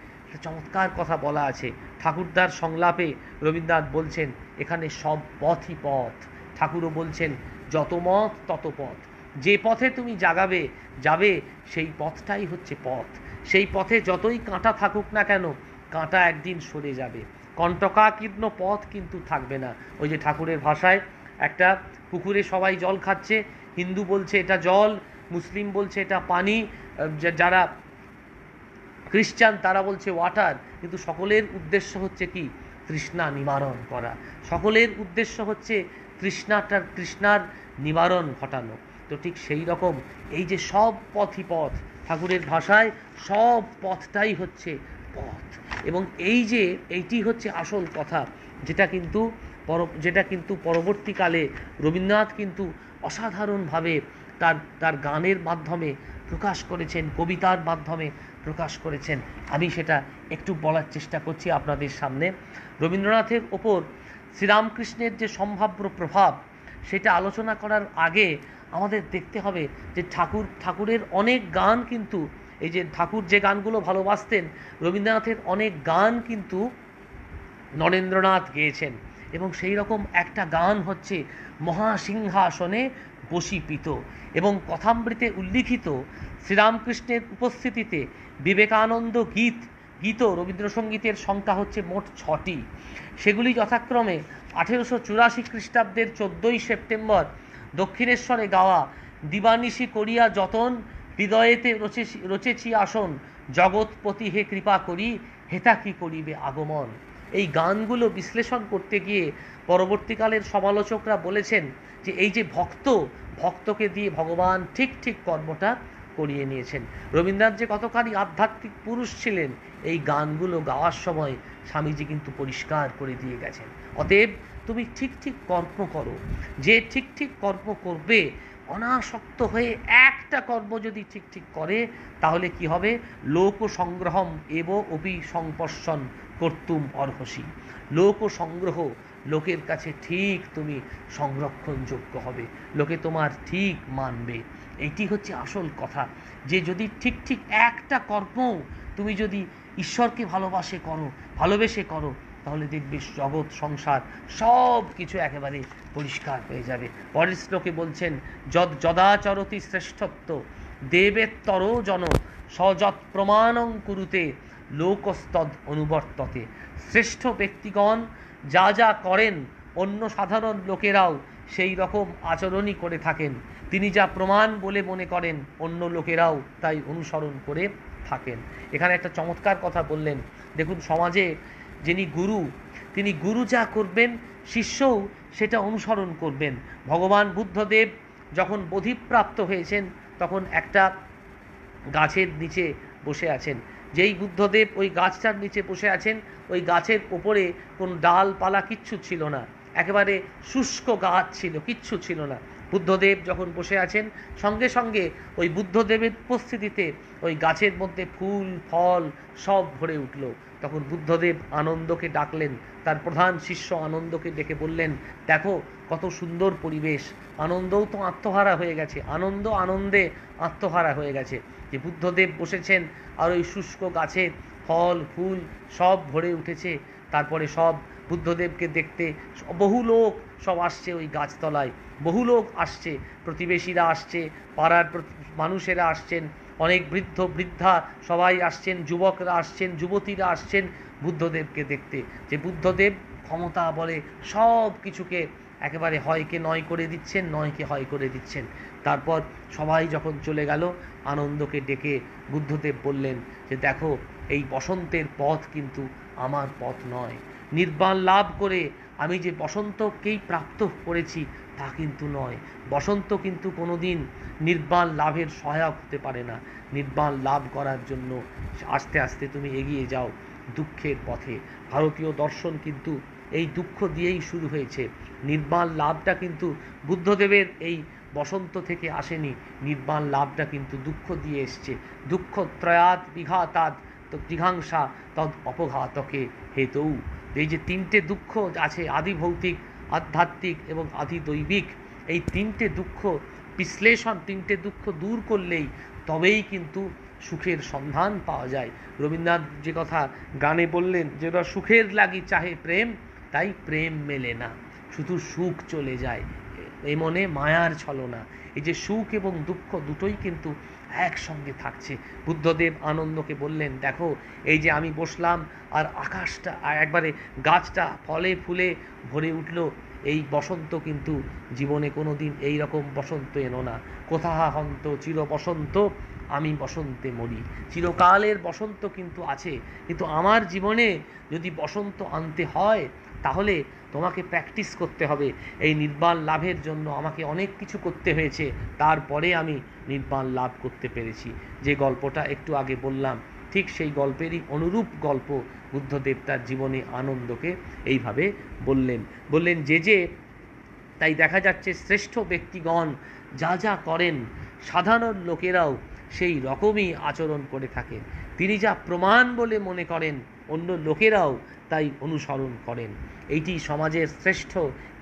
চমৎকার কথা বলা আছে। ঠাকুরদার সংলাপে রবীন্দ্রনাথ বলছেন, এখানে সব পথই পথ। ঠাকুরও বলছেন, যত মত, তত পথ। যে পথে তুমি জাগাবে, যাবে, সেই পথটাই হচ্ছে পথ। সেই পথে যতই কাঁটা থাকুক না কেন, কাঁটা একদিন সরে যাবে। কণ্টকাকীর্ণ পথ কিন্তু থাকবে না। ওই যে ঠাকুরের ভাষায় একটা পুকুরে সবাই জল খাচ্ছে, হিন্দু বলছে, এটা জল। মুসলিম বলছে এটা পানি যারা খ্রিস্টান তারা বলছে ওয়াটার, কিন্তু সকলের উদ্দেশ্য হচ্ছে কি? তৃষ্ণা নিবারণ করা। সকলের উদ্দেশ্য হচ্ছে তৃষ্ণাটার, তৃষ্ণার নিবারণ ঘটানো। তো ঠিক সেই রকম এই যে সব পথই পথ, ঠাকুরের ভাষায় সব পথটাই হচ্ছে পথ। এবং এই যে এইটি হচ্ছে আসল কথা, যেটা কিন্তু পর যেটা কিন্তু পরবর্তীকালে রবীন্দ্রনাথ কিন্তু অসাধারণভাবে তার তার গানের মাধ্যমে প্রকাশ করেছেন, কবিতার মাধ্যমে প্রকাশ করেছেন। আমি সেটা একটু বলার চেষ্টা করছি আপনাদের সামনে। রবীন্দ্রনাথের ওপর শ্রীরামকৃষ্ণের যে সম্ভাব্য প্রভাব, সেটা আলোচনা করার আগে আমাদের দেখতে হবে যে ঠাকুর, ঠাকুরের অনেক গান কিন্তু, এই যে ঠাকুর যে গানগুলো ভালোবাসতেন, রবীন্দ্রনাথের অনেক গান কিন্তু নরেন্দ্রনাথ গেয়েছেন। এবং সেই রকম একটা গান হচ্ছে মহাসিংহাসনে বসিপিত এবং কথামৃতে উল্লিখিত শ্রীরামকৃষ্ণের উপস্থিতিতে বিবেকানন্দ গীত গীত রবীন্দ্রসঙ্গীতের সংখ্যা হচ্ছে মোট ছটি। সেগুলি যথাক্রমে আঠেরোশো চুরাশি খ্রিস্টাব্দের চোদ্দোই সেপ্টেম্বর দক্ষিণেশ্বরে গাওয়া দিবানিশি করিয়া যতন হৃদয়েতে রচেছি রচেছি আসন, জগৎপতি হে কৃপা করি, হেতা কি করিবে আগমন? এই গানগুলো বিশ্লেষণ করতে গিয়ে পরবর্তীকালের সমালোচকরা বলেছেন যে এই যে ভক্ত, ভক্তকে দিয়ে ভগবান ঠিক ঠিক কর্মটা করিয়ে নিয়েছেন। রবীন্দ্রনাথ যে কতখানি আধ্যাত্মিক পুরুষ ছিলেন, এই গানগুলো গাওয়ার সময় স্বামীজি কিন্তু পরিষ্কার করে দিয়ে গেছেন। অতএব তুমি ঠিক ঠিক কর্ম করো। যে ঠিক ঠিক কর্ম করবে, অনাসক্ত হয়ে একটা কর্ম যদি ঠিক ঠিক করে, তাহলে কি হবে? লোক সংগ্রহম এব অভি সংপর্শন কর্তুম অর্হসী। লোক সংগ্রহ লোকের কাছে ঠিক তুমি সংরক্ষণযোগ্য হবে, লোকে তোমার ঠিক মানবে। এইটি হচ্ছে আসল কথা। যে যদি ঠিক ঠিক একটা কর্ম তুমি যদি ঈশ্বরকে ভালোবাসে করো, ভালোবেসে করো, তাহলে দেখবে জগৎ, সংসার সব কিছু একেবারে পরিষ্কার হয়ে যাবে। পরের শ্লোকে বলছেন, যদ যদাচরতি শ্রেষ্ঠত্ব দেবেত্তর জন সযৎ প্রমাণং কুরুতে, লোকস্তদ অনুবর্ততে। শ্রেষ্ঠ ব্যক্তিগণ যা যা করেন অন্য সাধারণ লোকেরাও সেই রকম আচরণই করে থাকেন। তিনি যা প্রমাণ বলে মনে করেন, অন্য লোকেরাও তাই অনুসরণ করে থাকেন। এখানে একটা চমৎকার কথা বললেন। দেখুন, সমাজে যিনি গুরু, তিনি গুরু যা করবেন, শিষ্যও সেটা অনুসরণ করবেন। ভগবান বুদ্ধদেব যখন বোধিপ্রাপ্ত হয়েছেন, তখন একটা গাছের নিচে বসে আছেন। যেই বুদ্ধদেব ওই গাছটার নিচে বসে আছেন, ওই গাছের ওপরে কোনো ডালপালা কিচ্ছু ছিল না। একেবারে শুষ্ক গাছ ছিল, কিচ্ছু ছিল না। বুদ্ধদেব যখন বসে আছেন, সঙ্গে সঙ্গে ওই বুদ্ধদেবের উপস্থিতিতে ওই গাছের মধ্যে ফুল, ফল সব ভরে উঠল। তখন বুদ্ধদেব আনন্দকে ডাকলেন, তার প্রধান শিষ্য আনন্দকে ডেকে বললেন, দেখো কত সুন্দর পরিবেশ, আনন্দও তো আত্মহারা হয়ে গেছে, আনন্দ আনন্দে আত্মহারা হয়ে গেছে। যে বুদ্ধদেব বসেছেন আর ওই শুষ্ক গাছের ফল, ফুল সব ভরে উঠেছে। তারপরে সব বুদ্ধদেবকে দেখতে বহু লোক সব আসছে ওই গাছতলায়। বহু লোক আসছে, প্রতিবেশীরা আসছে, পাড়ার মানুষেরা আসছেন, অনেক বৃদ্ধ, বৃদ্ধা সবাই আসছেন, যুবকরা আসছেন, যুবতীরা আসছেন বুদ্ধদেবকে দেখতে। যে বুদ্ধদেব ক্ষমতা বলে সব কিছুকে একেবারে হয়কে নয় করে দিচ্ছেন নয়কে হয় করে দিচ্ছেন। তারপর সবাই যখন চলে গেল, আনন্দকে ডেকে বুদ্ধদেব বললেন যে, দেখো, এই বসন্তের পথ কিন্তু আমার পথ নয়। নির্বাণ লাভ করে আমি যে বসন্তকেই প্রাপ্ত করেছি, তা কিন্তু নয়। বসন্ত কিন্তু কোনো দিন নির্বাণ লাভের সহায়ক হতে পারে না। নির্বাণ লাভ করার জন্য আস্তে আস্তে তুমি এগিয়ে যাও দুঃখের পথে। ভারতীয় দর্শন কিন্তু এই দুঃখ দিয়েই শুরু হয়েছে। নির্বাণ লাভটা কিন্তু বুদ্ধদেবের এই বসন্ত থেকে আসেনি, নির্বাণ লাভটা কিন্তু দুঃখ দিয়ে এসছে। দুঃখ ত্রয়াত বিঘাতাত তো জিঘাংসা তদ অপঘাতকে হেতৌ। এই যে তিনটে দুঃখ আছে আদি ভৌতিক আধ্যাত্মিক এবং আদি দৈবিক এই তিনটে দুঃখ বিশ্লেষণ, তিনটে দুঃখ দূর করলেই তবেই কিন্তু সুখের সন্ধান পাওয়া যায়। রবীন্দ্রনাথ যে কথা গানে বললেন যেটা সুখের লাগি চাহে প্রেম, তাই প্রেম মেলে না, শুধু সুখ চলে যায়। এই মনে মায়ার ছলনা। এই যে সুখ এবং দুঃখ দুটোই কিন্তু একসঙ্গে থাকছে। বুদ্ধদেব আনন্দকে বললেন, দেখো, এই যে আমি বসলাম আর আকাশটা একবারে গাছটা ফলে ফুলে ভরে উঠল, এই বসন্ত কিন্তু জীবনে কোনো দিন এইরকম বসন্ত এনো না। কোথা হন্ত চির বসন্ত, আমি বসন্তে মরি। চিরকালের বসন্ত কিন্তু আছে, কিন্তু আমার জীবনে যদি বসন্ত আনতে হয়, তাহলে তোমাকে প্র্যাকটিস করতে হবে। এই নির্বাণ লাভের জন্য আমাকে অনেক কিছু করতে হয়েছে। তারপরে আমি নির্বাণ লাভ করতে পেরেছি। যে গল্পটা একটু আগে বললাম, ঠিক সেই গল্পেরই অনুরূপ গল্প বুদ্ধদেব তার জীবনে আনন্দকে এইভাবে বললেন। বললেন, যে যে, তাই দেখা যাচ্ছে শ্রেষ্ঠ ব্যক্তিগণ যা যা করেন, সাধারণ লোকেরাও সেই রকমই আচরণ করে থাকেন। তিনি যা প্রমাণ বলে মনে করেন অন্য লোকেরাও তাই অনুসরণ করেন। এইটি সমাজের শ্রেষ্ঠ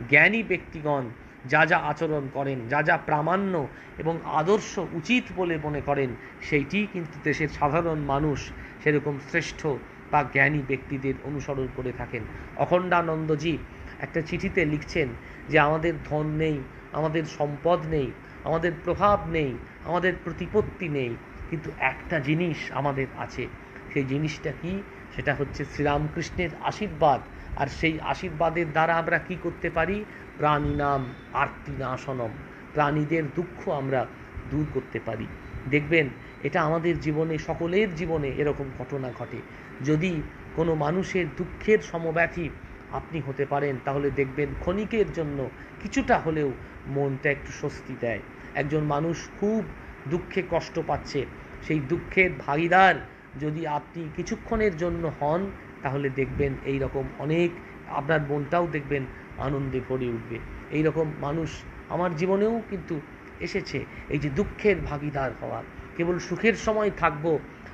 জ্ঞানী ব্যক্তিগণ যা যা আচরণ করেন, যা যা প্রামাণ্য এবং আদর্শ উচিত বলে মনে করেন, সেইটি কিন্তু দেশের সাধারণ মানুষ সেরকম শ্রেষ্ঠ বা জ্ঞানী ব্যক্তিদের অনুসরণ করে থাকেন। অখণ্ডানন্দজি একটা চিঠিতে লিখছেন যে, আমাদের ধন নেই, আমাদের সম্পদ নেই, আমাদের প্রভাব নেই, আমাদের প্রতিপত্তি নেই, কিন্তু একটা জিনিস আমাদের আছে। সেই জিনিসটা কি? সেটা হচ্ছে শ্রীরামকৃষ্ণের আশীর্বাদ। আর সেই আশীর্বাদের দ্বারা আমরা কি করতে পারি? প্রাণী নাম আর্তিনাশনম। প্রাণীদের দুঃখ আমরা দূর করতে পারি। দেখবেন, এটা আমাদের জীবনে, সকলের জীবনে এরকম ঘটনা ঘটে। যদি কোনো মানুষের দুঃখের সমব্যথী আপনি হতে পারেন, তাহলে দেখবেন ক্ষণিকের জন্য কিছুটা হলেও মনটা একটু স্বস্তি দেয়। একজন মানুষ খুব দুঃখে কষ্ট পাচ্ছে। সেই দুঃখের ভাগিদার যদি আপনি কিছুক্ষণের জন্য হন, তাহলে দেখবেন এই রকম অনেক, আপনার মনটাও দেখবেন আনন্দে ভরে উঠবে। এই রকম মানুষ আমার জীবনেও কিন্তু এসেছে, এই যে দুঃখের ভাগিদার হওয়া। কেবল সুখের সময় থাকব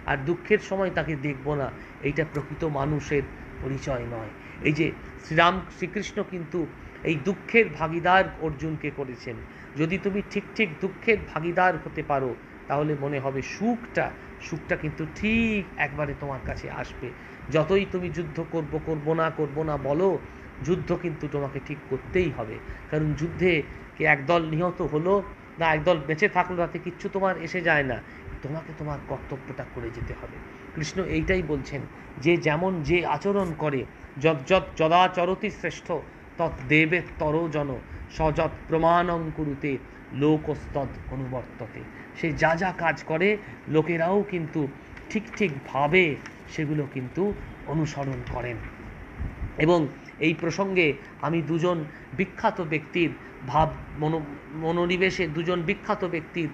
আর দুঃখের সময় তাকে দেখব না, এইটা প্রকৃত মানুষের পরিচয় নয়। এই যে শ্রীরাম, শ্রীকৃষ্ণ কিন্তু এই দুঃখের ভাগিদার অর্জুনকে করেছেন। যদি তুমি ঠিক ঠিক দুঃখের ভাগিদার হতে পারো, তাহলে মনে হবে সুখটা সুখটা কিন্তু ঠিক একবারে তোমার কাছে আসবে। যতই তুমি যুদ্ধ করব করব না করব না বলো, যুদ্ধ কিন্তু তোমাকে ঠিক করতেই হবে। কারণ যুদ্ধে কে একদল নিহত হলো, না একদল বেঁচে থাকল, তাতে কিচ্ছু তোমার এসে যায় না। তোমাকে তোমার কর্তব্যটা করে যেতে হবে। কৃষ্ণ এইটাই বলছেন, যে যেমন যে আচরণ করে, যৎ যদাচরতি শ্রেষ্ঠ, তৎ দেবের তর জন, সযৎ প্রমাণং কুরুতে, লোকস্তৎ অনুবর্ততে। সে যা যা কাজ করে, লোকেরাও কিন্তু ঠিক ঠিকভাবে সেগুলো কিন্তু অনুসরণ করেন। এবং এই প্রসঙ্গে আমি দুজন বিখ্যাত ব্যক্তির ভাব, মনো, মনোনিবেশে দুজন বিখ্যাত ব্যক্তির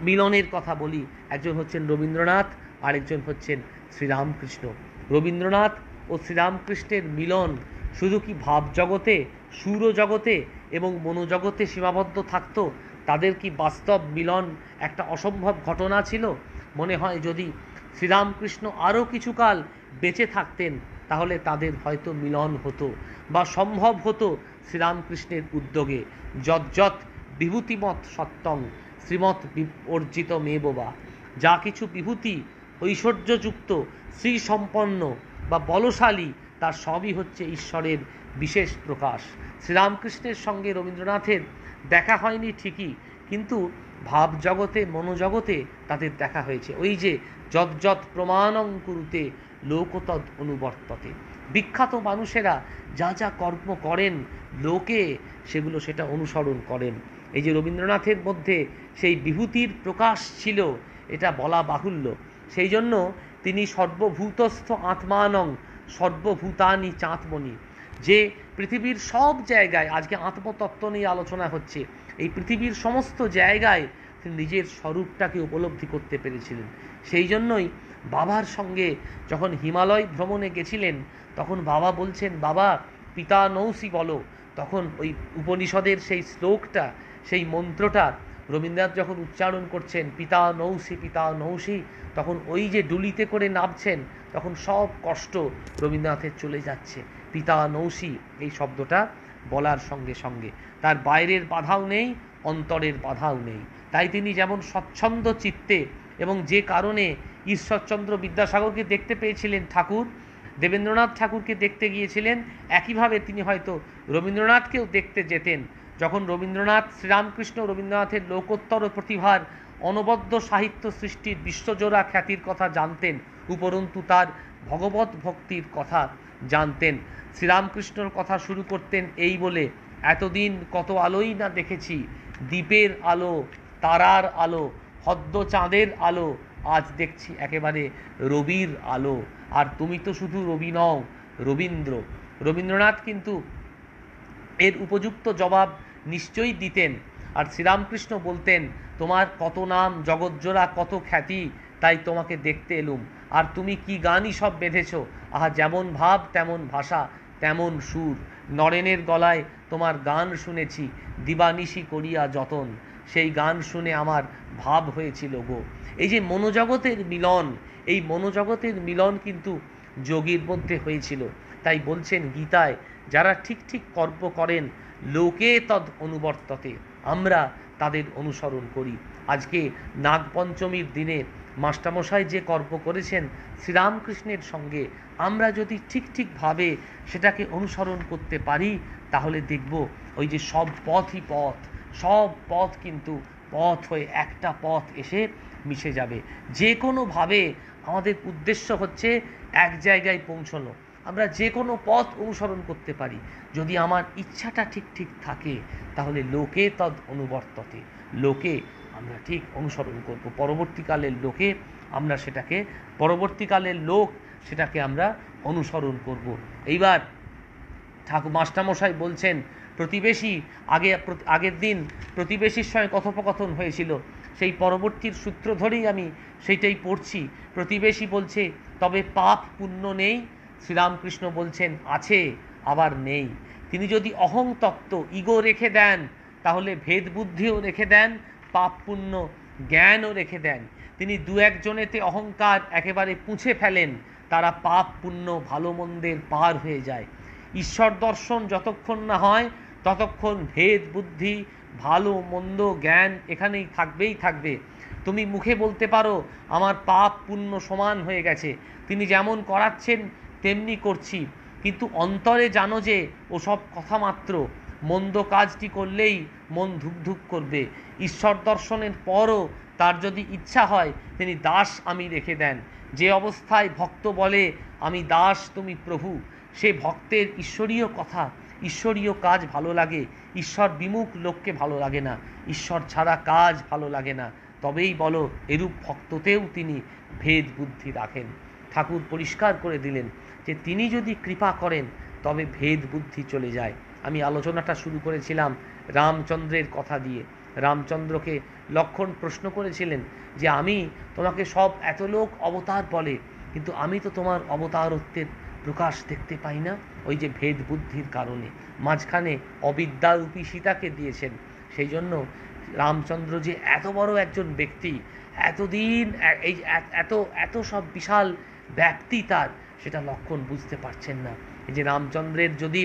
মিলনের কথা বলি। একজন হচ্ছেন রবীন্দ্রনাথ, আরেকজন হচ্ছেন শ্রীরামকৃষ্ণ। রবীন্দ্রনাথ ও শ্রীরামকৃষ্ণের মিলন শুধু কি ভাব জগতে সুর জগতে এবং মনোজগতে সীমাবদ্ধ থাকতো? তাদের কি বাস্তব মিলন একটা অসম্ভব ঘটনা ছিল? মনে হয় যদি শ্রীরামকৃষ্ণ আরও কিছুকাল বেঁচে থাকতেন, তাহলে তাদের হয়তো মিলন হতো বা সম্ভব হতো শ্রীরামকৃষ্ণের উদ্যোগে। যৎযৎ বিভূতিমত সত্যং শ্রীমৎ অর্জিত মেববা যা কিছু বিভূতি ঐশ্বর্যযুক্ত, শ্রীসম্পন্ন বা বলশালী, তার সবই হচ্ছে ঈশ্বরের বিশেষ প্রকাশ। শ্রীরামকৃষ্ণের সঙ্গে রবীন্দ্রনাথের দেখা হয়নি ঠিকই, কিন্তু ভাব জগতে মনোজগতে তাদের দেখা হয়েছে। ওই যে যৎ যৎ প্রমাণং কুরুতে, লোকতৎ অনুবর্ততে। বিখ্যাত মানুষেরা যা যা কর্ম করেন, লোকে সেগুলো সেটা অনুসরণ করেন। এই যে রবীন্দ্রনাথের মধ্যে সেই বিভূতির প্রকাশ ছিল, এটা বলা বাহুল্য। সেই জন্য তিনি সর্বভূতস্থ আত্মানং, সর্বভূতানি চাঁদমণি। যে পৃথিবীর সব জায়গায়, আজকে আত্মতত্ত্ব নিয়ে আলোচনা হচ্ছে, এই পৃথিবীর সমস্ত জায়গায় তিনি নিজের স্বরূপটাকে উপলব্ধি করতে পেরেছিলেন। সেই জন্যই বাবার সঙ্গে যখন হিমালয় ভ্রমণে গেছিলেন, তখন বাবা বলছেন, বাবা, পিতা নৌসি বলো। তখন ওই উপনিষদের সেই শ্লোকটা, সেই মন্ত্রটা রবীন্দ্রনাথ যখন উচ্চারণ করছেন, পিতা নৌসি পিতা নৌসি, তখন ওই যে ডুলিতে করে নামছেন, তখন সব কষ্ট রবীন্দ্রনাথের চলে যাচ্ছে। পিতা নৌসি, এই শব্দটা বলার সঙ্গে সঙ্গে। তার বাইরের বাধাও নেই, অন্তরের বাধাও নেই। তাই তিনি যেমন স্বচ্ছন্দ চিত্তে এবং যে কারণে ঈশ্বরচন্দ্র বিদ্যাসাগরকে দেখতে পেয়েছিলেন ঠাকুর, দেবেন্দ্রনাথ ঠাকুরকে দেখতে গিয়েছিলেন, একইভাবে তিনি হয়তো রবীন্দ্রনাথকেও দেখতে যেতেন। যখন রবীন্দ্রনাথ, শ্রীরামকৃষ্ণ রবীন্দ্রনাথের লোকোত্তর প্রতিভার অনবদ্য সাহিত্য সৃষ্টির বিশ্বজোড়া খ্যাতির কথা জানতেন, উপরন্তু তার ভগবত ভক্তির কথা জানতেন। শ্রীরামকৃষ্ণর কথা শুরু করতেন এই বলে, এতদিন কত আলোই না দেখেছি। দ্বীপের আলো, তারার আলো, হদ্দ চাঁদের আলো, আজ দেখছি একেবারে রবির আলো। আর তুমি তো শুধু রবি নও, রবীন্দ্র। রবীন্দ্রনাথ কিন্তু এর উপযুক্ত জবাব নিশ্চয়ই দিতেন। আর শ্রীরামকৃষ্ণ বলতেন, তোমার কত নাম জগৎজোড়া কত খ্যাতি, তাই তোমাকে দেখতে এলুম। আর তুমি কি গানই সব বেঁধেছ? আহা, যেমন ভাব, তেমন ভাষা। তেমন সুর। নরেনের গলায় তোমার গান শুনেছি, দিবানিশি করিয়া যতন। সেই গান শুনে আমার ভাব হয়েছিল গো। এই যে মনোজগতের মিলন, এই মনোজগতের মিলন কিন্তু যোগীর মধ্যে হয়েছিল। তাই বলছেন গীতায়, যারা ঠিক ঠিক কর্ম করেন, লোকে তদ অনুবর্ততে। আমরা তাদের অনুসরণ করি। আজকে নাগপঞ্চমীর দিনে মাস্টামশাই যে কর্ম করেছেন, শ্রীরামকৃষ্ণের সঙ্গে আমরা যদি ঠিক ঠিকভাবে সেটাকে অনুসরণ করতে পারি, তাহলে দেখব ওই যে সব পথই পথ, সব পথ কিন্তু পথ হয়ে একটা পথ এসে মিশে যাবে। যে কোনোভাবে আমাদের উদ্দেশ্য হচ্ছে এক জায়গায় পৌঁছানো। আমরা যে কোনো পথ অনুসরণ করতে পারি। যদি আমার ইচ্ছাটা ঠিক ঠিক থাকে, তাহলে লোকে তদ অনুবর্ততে। লোকে আমরা ঠিক অনুসরণ করব। পরবর্তীকালের লোকে আমরা সেটাকে, পরবর্তীকালের লোক সেটাকে আমরা অনুসরণ করব। এইবার ঠাকুর মাস্টারমশাই বলছেন, প্রতিবেশী আগে আগের দিন প্রতিবেশীর সঙ্গে কথোপকথন হয়েছিল। সেই পরবর্তীর সূত্র ধরেই আমি সেইটাই পড়ছি। প্রতিবেশী বলছে, তবে পাপ পুণ্য নেই। শ্রীরামকৃষ্ণ বলছেন, আছে, আবার নেই। তিনি যদি অহং তত্ত্ব ইগো রেখে দেন, তাহলে ভেদ বুদ্ধিও রেখে দেন, পাপ পুণ্য জ্ঞানও রেখে দেন। তিনি দু একজনেতে অহংকার একেবারে পুঁছে ফেলেন। তারা পাপ পুণ্য ভালো মন্দের পার হয়ে যায়। ঈশ্বর দর্শন যতক্ষণ না হয়, ততক্ষণ ভেদ, বুদ্ধি, ভালো, মন্দ জ্ঞান এখানেই থাকবেই থাকবে। তুমি মুখে বলতে পারো, আমার পাপ পুণ্য সমান হয়ে গেছে। তিনি যেমন করাচ্ছেন, তেমনি করছি। কিন্তু অন্তরে জানো যে, ওসব কথা মাত্র। মন্দ কাজটি করলেই মন ধুকধুক করবে। ঈশ্বর দর্শনের পরও তার যদি ইচ্ছা হয়, তিনি দাস আমি রেখে দেন। যে অবস্থায় ভক্ত বলে, আমি দাস, তুমি প্রভু। সে ভক্তের ঈশ্বরীয় কথা, ঈশ্বরীয় কাজ ভালো লাগে। ঈশ্বর বিমুখ লোককে ভালো লাগে না। ঈশ্বর ছাড়া কাজ ভালো লাগে না। তবেই বলো, এরূপ ভক্ততেও তিনি ভেদ বুদ্ধি রাখেন। ঠাকুর পরিষ্কার করে দিলেন যে, তিনি যদি কৃপা করেন, তবে ভেদ বুদ্ধি চলে যায়। আমি আলোচনাটা শুরু করেছিলাম রামচন্দ্রের কথা দিয়ে। রামচন্দ্রকে লক্ষণ প্রশ্ন করেছিলেন যে আমি তোমাকে সব এত লোক অবতার বলে, কিন্তু আমি তো তোমার অবতারত্বের প্রকাশ দেখতে পাই না। ওই যে ভেদ বুদ্ধির কারণে। মাঝখানে অবিদ্যারূপী সীতাকে দিয়েছেন। সেই জন্য রামচন্দ্র যে এত বড় একজন ব্যক্তি, এতদিন এই এত এত সব বিশাল ব্যাপ্তি তার, সেটা লক্ষণ বুঝতে পারছেন না। এই যে রামচন্দ্রের যদি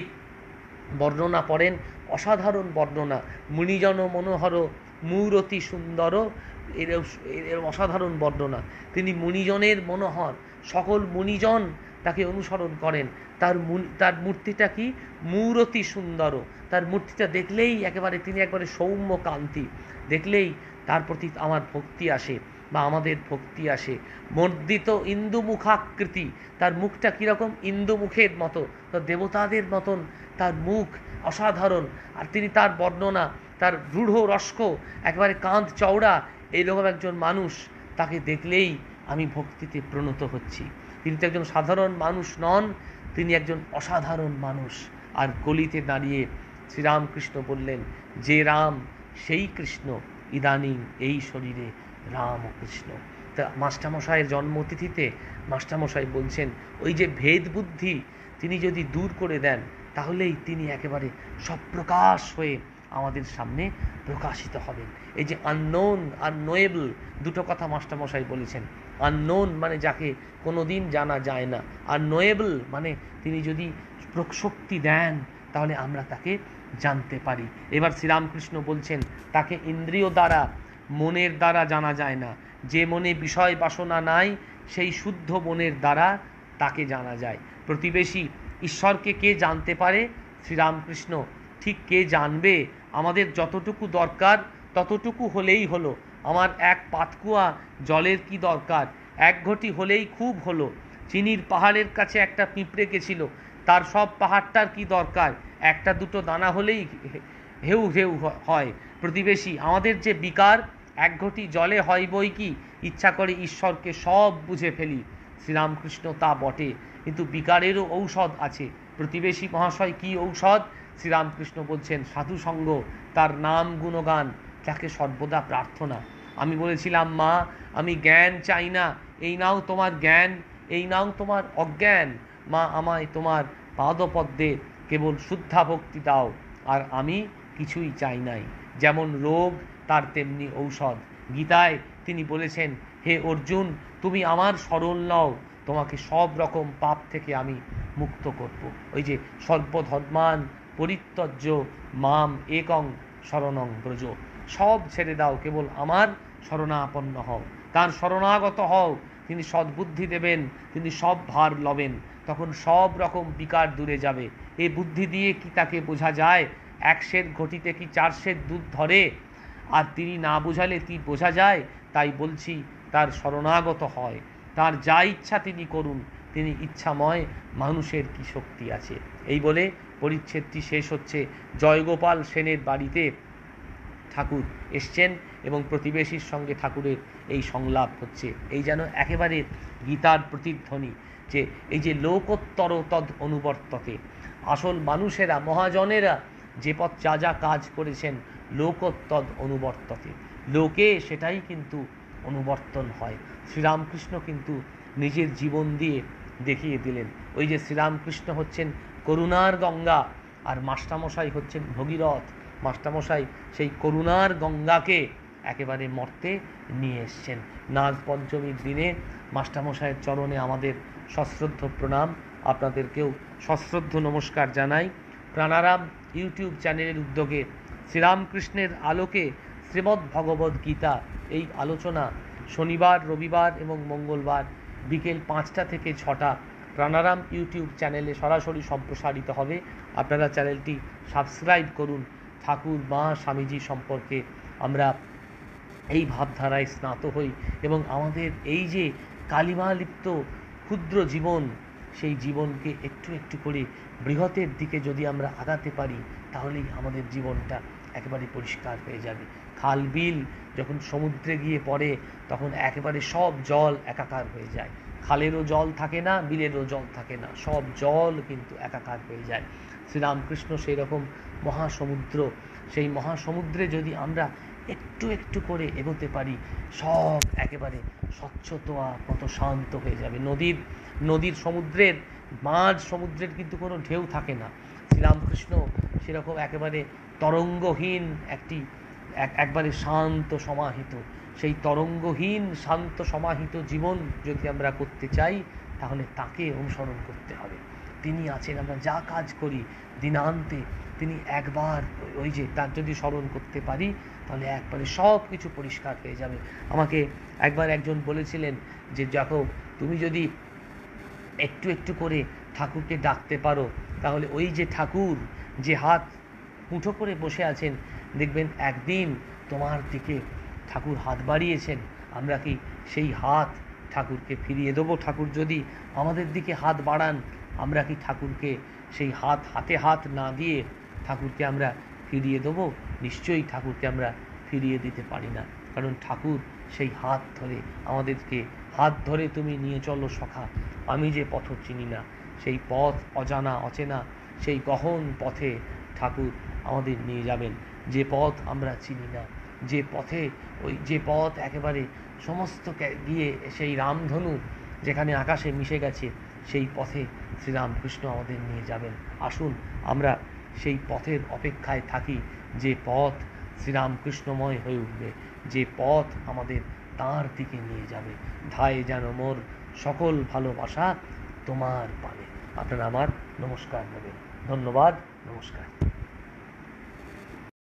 বর্ণনা পড়েন, অসাধারণ বর্ণনা। মুনিজন মনোহর মূরতি সুন্দর, এর অসাধারণ বর্ণনা। তিনি মুনিজনের মনোহর, সকল মুনিজন তাকে অনুসরণ করেন। তার তার মূর্তিটা কি? মূরতি সুন্দর। তার মূর্তিটা দেখলেই একেবারে, তিনি একবারে সৌম্য কান্তি দেখলেই তার প্রতি আমার ভক্তি আসে বা আমাদের ভক্তি আসে। মর্দিত ইন্দু মুখাকৃতি তার মুখটা কীরকম? ইন্দু মুখের মতো দেবতাদের মতন তার মুখ অসাধারণ। আর তিনি তার বর্ণনা তার রূঢ় রস্ক, একেবারে কাঁধ চওড়া, এইরকম একজন মানুষ তাকে দেখলেই আমি ভক্তিতে প্রণত হচ্ছি। তিনি তো একজন সাধারণ মানুষ নন, তিনি একজন অসাধারণ মানুষ। আর গলিতে দাঁড়িয়ে শ্রীরামকৃষ্ণ বললেন, যে রাম, সেই কৃষ্ণ, ইদানিং এই শরীরে রাম কৃষ্ণ। তা মাস্টারমশাইয়ের জন্মতিথিতে মাস্টারমশাই বলছেন, ওই যে ভেদ বুদ্ধি তিনি যদি দূর করে দেন, তাহলেই তিনি একেবারে সপ্রকাশ হয়ে আমাদের সামনে প্রকাশিত হবেন এই যে আননোন আর নোয়েবল দুটো কথা মাস্টারমশাই বলেছেন। আননোন মানে যাকে কোনো দিন জানা যায় না। আর নোয়েবল মানে তিনি যদি শক্তি দেন, তাহলে আমরা তাকে জানতে পারি। এবার শ্রীরামকৃষ্ণ বলছেন, তাকে ইন্দ্রিয় দ্বারা, মনের দ্বারা জানা যায় না। যে মনে বিষয় বাসনা নাই, সেই শুদ্ধ মনের দ্বারা তাকে জানা যায়। প্রতিবেশী, ঈশ্বরকে কে জানতে পারে? শ্রীরামকৃষ্ণ। ঠিক কে জানবে? আমাদের যতটুকু দরকার, ততটুকু হলেই হলো। আমার এক পাতকুয়া জলের কি দরকার? এক ঘটি হলেই খুব হলো। চিনির পাহাড়ের কাছে একটা পিঁপড়ে গেছিল। তার সব পাহাড়টার কি দরকার? একটা দুটো দানা হলেই হেউ হেউ হয়। প্রতিবেশী, আমাদের যে বিকার, এক ঘটি জলে হয় বই কি? ইচ্ছা করে ঈশ্বরকে সব বুঝে ফেলি। শ্রীরামকৃষ্ণ তা বটে। কিন্তু বিকারেরও ঔষধ আছে। প্রতিবেশী মহাশয় কি ঔষধ? শ্রীরামকৃষ্ণ বলছেন, সাধু সঙ্গ, তার নাম গুণগান, তাকে সর্বদা প্রার্থনা। আমি বলেছিলাম, মা, আমি জ্ঞান চাই না, এই নাও তোমার জ্ঞান, এই নাও তোমার অজ্ঞান। মা, আমায় তোমার পাদপদ্মে কেবল শুদ্ধা ভক্তি দাও, আর আমি কিছুই চাই নাই। যেমন রোগ, তার তেমনি ঔষধ। গীতায় তিনি বলেছেন, হে অর্জুন, তুমি আমার স্মরণ লও তোমাকে সব রকম পাপ থেকে আমি মুক্ত করব। ওই যে সর্বধর্মান পরিত্যজ্য মাম একং শরণং ব্রজ। সব ছেড়ে দাও, কেবল আমার শরণাপন্ন হও। তার শরণাগত হও, তিনি সদ্বুদ্ধি দেবেন, তিনি সব ভার লবেন। তখন সব রকম বিকার দূরে যাবে। এই বুদ্ধি দিয়ে কি তাকে বোঝা যায়? এক সের ঘটিতে কি চার সের দুধ ধরে? আর তিনি না বোঝালে কি বোঝা যায়? তাই বলছি, তার শরণাগত হয়। তার যা ইচ্ছা তিনি করুন। তিনি ইচ্ছাময় মানুষের কি শক্তি আছে? এই বলে পরিচ্ছেদটি শেষ হচ্ছে জয়গোপাল সেনের বাড়িতে। ঠাকুর এসছেন এবং প্রতিবেশীর সঙ্গে ঠাকুরের এই সংলাপ হচ্ছে। এই যেন একেবারে গীতার প্রতিধ্বনি যে এই যে লোকোত্তর তদ অনুবর্ততে, আসল মানুষেরা, মহাজনেরা যে পথ যা যা কাজ করেছেন লোকোত্তদ অনুবর্ততে। লোকে সেটাই কিন্তু অনুবর্তন হয়। শ্রীরামকৃষ্ণ কিন্তু নিজের জীবন দিয়ে দেখিয়ে দিলেন। ওই যে শ্রীরামকৃষ্ণ হচ্ছেন করুণার গঙ্গা। আর মাস্টামশাই হচ্ছেন ভগীরথ। মাস্টামশাই সেই করুণার গঙ্গাকে একেবারে মর্তে নিয়ে এসছেন। নাগ পঞ্চমীর দিনে মাস্টামশাইয়ের চরণে আমাদের সশ্রদ্ধ প্রণাম। আপনাদেরকেও সশ্রদ্ধ নমস্কার জানাই। প্রাণারাম ইউটিউব চ্যানেলের উদ্যোগে শ্রীরামকৃষ্ণের আলোকে শ্রীমদ্ ভগবদ গীতা এই আলোচনা শনিবার, রবিবার এবং মঙ্গলবার বিকেল পাঁচটা থেকে ছটা প্রাণারাম ইউটিউব চ্যানেলে সরাসরি সম্প্রসারিত হবে। আপনারা চ্যানেলটি সাবস্ক্রাইব করুন। ঠাকুর, মা, স্বামীজি সম্পর্কে আমরা এই ভাবধারায় স্নাত হই এবং আমাদের এই যে কালিমালিপ্ত ক্ষুদ্র জীবন, সেই জীবনকে একটু একটু করে বৃহতের দিকে যদি আমরা আগাতে পারি, তাহলেই আমাদের জীবনটা একেবারে পরিষ্কার হয়ে যাবে। খাল বিল যখন সমুদ্রে গিয়ে পড়ে, তখন একেবারে সব জল একাকার হয়ে যায়। খালেরও জল থাকে না, বিলেরও জল থাকে না। সব জল কিন্তু একাকার হয়ে যায়। শ্রীরামকৃষ্ণ সেই রকম মহাসমুদ্র, সেই মহাসমুদ্রে যদি আমরা একটু একটু করে এগোতে পারি, সব একেবারে স্বচ্ছতা কত শান্ত হয়ে যাবে। নদীর নদীর সমুদ্রের, মাঝ সমুদ্রের কিন্তু কোনো ঢেউ থাকে না। শ্রীরামকৃষ্ণ সেরকম একেবারে তরঙ্গহীন একটি একবারে শান্ত সমাহিত। সেই তরঙ্গহীন শান্ত সমাহিত জীবন যদি আমরা করতে চাই, তাহলে তাকে অনুসরণ করতে হবে। তিনি আছেন, আমরা যা কাজ করি দিনান্তে, তিনি একবার ওই যে তার যদি স্মরণ করতে পারি, তাহলে একবারে সব কিছু পরিষ্কার হয়ে যাবে। আমাকে একবার একজন বলেছিলেন যে দেখো তুমি যদি একটু একটু করে ঠাকুরকে ডাকতে পারো, তাহলে ওই যে ঠাকুর, যে হাত মুঠো করে বসে আছেন দেখবেন একদিন তোমার দিকে ঠাকুর হাত বাড়িয়েছেন, আমরা কি সেই হাত ঠাকুরকে ফিরিয়ে দেবো? ঠাকুর যদি আমাদের দিকে হাত বাড়ান, আমরা কি ঠাকুরকে সেই হাত হাতে হাত না দিয়ে ঠাকুরকে আমরা ফিরিয়ে দেবো? নিশ্চয়ই ঠাকুরকে আমরা ফিরিয়ে দিতে পারি না। কারণ ঠাকুর সেই হাত ধরে আমাদেরকে হাত ধরে তুমি নিয়ে চলো সখা। আমি যে পথ চিনি না, সেই পথ অজানা, অচেনা, সেই গহন পথে ঠাকুর আমাদের নিয়ে যাবেন। যে পথ আমরা চিনি না, যে পথে ওই যে পথ একেবারে সমস্ত গিয়ে সেই রামধনু যেখানে আকাশে মিশে গেছে, সেই পথে শ্রীরামকৃষ্ণ আমাদের নিয়ে যাবেন। আসুন আমরা সেই পথের অপেক্ষায় থাকি, যে পথ শ্রীরামকৃষ্ণময় হয়ে উঠবে, যে পথ আমাদের তাঁর দিকে নিয়ে যাবে। ধায় যেন মোর সকল ভালোবাসা তোমার পানে। আপনারা আমার নমস্কার নেবেন। ধন্যবাদ, নমস্কার।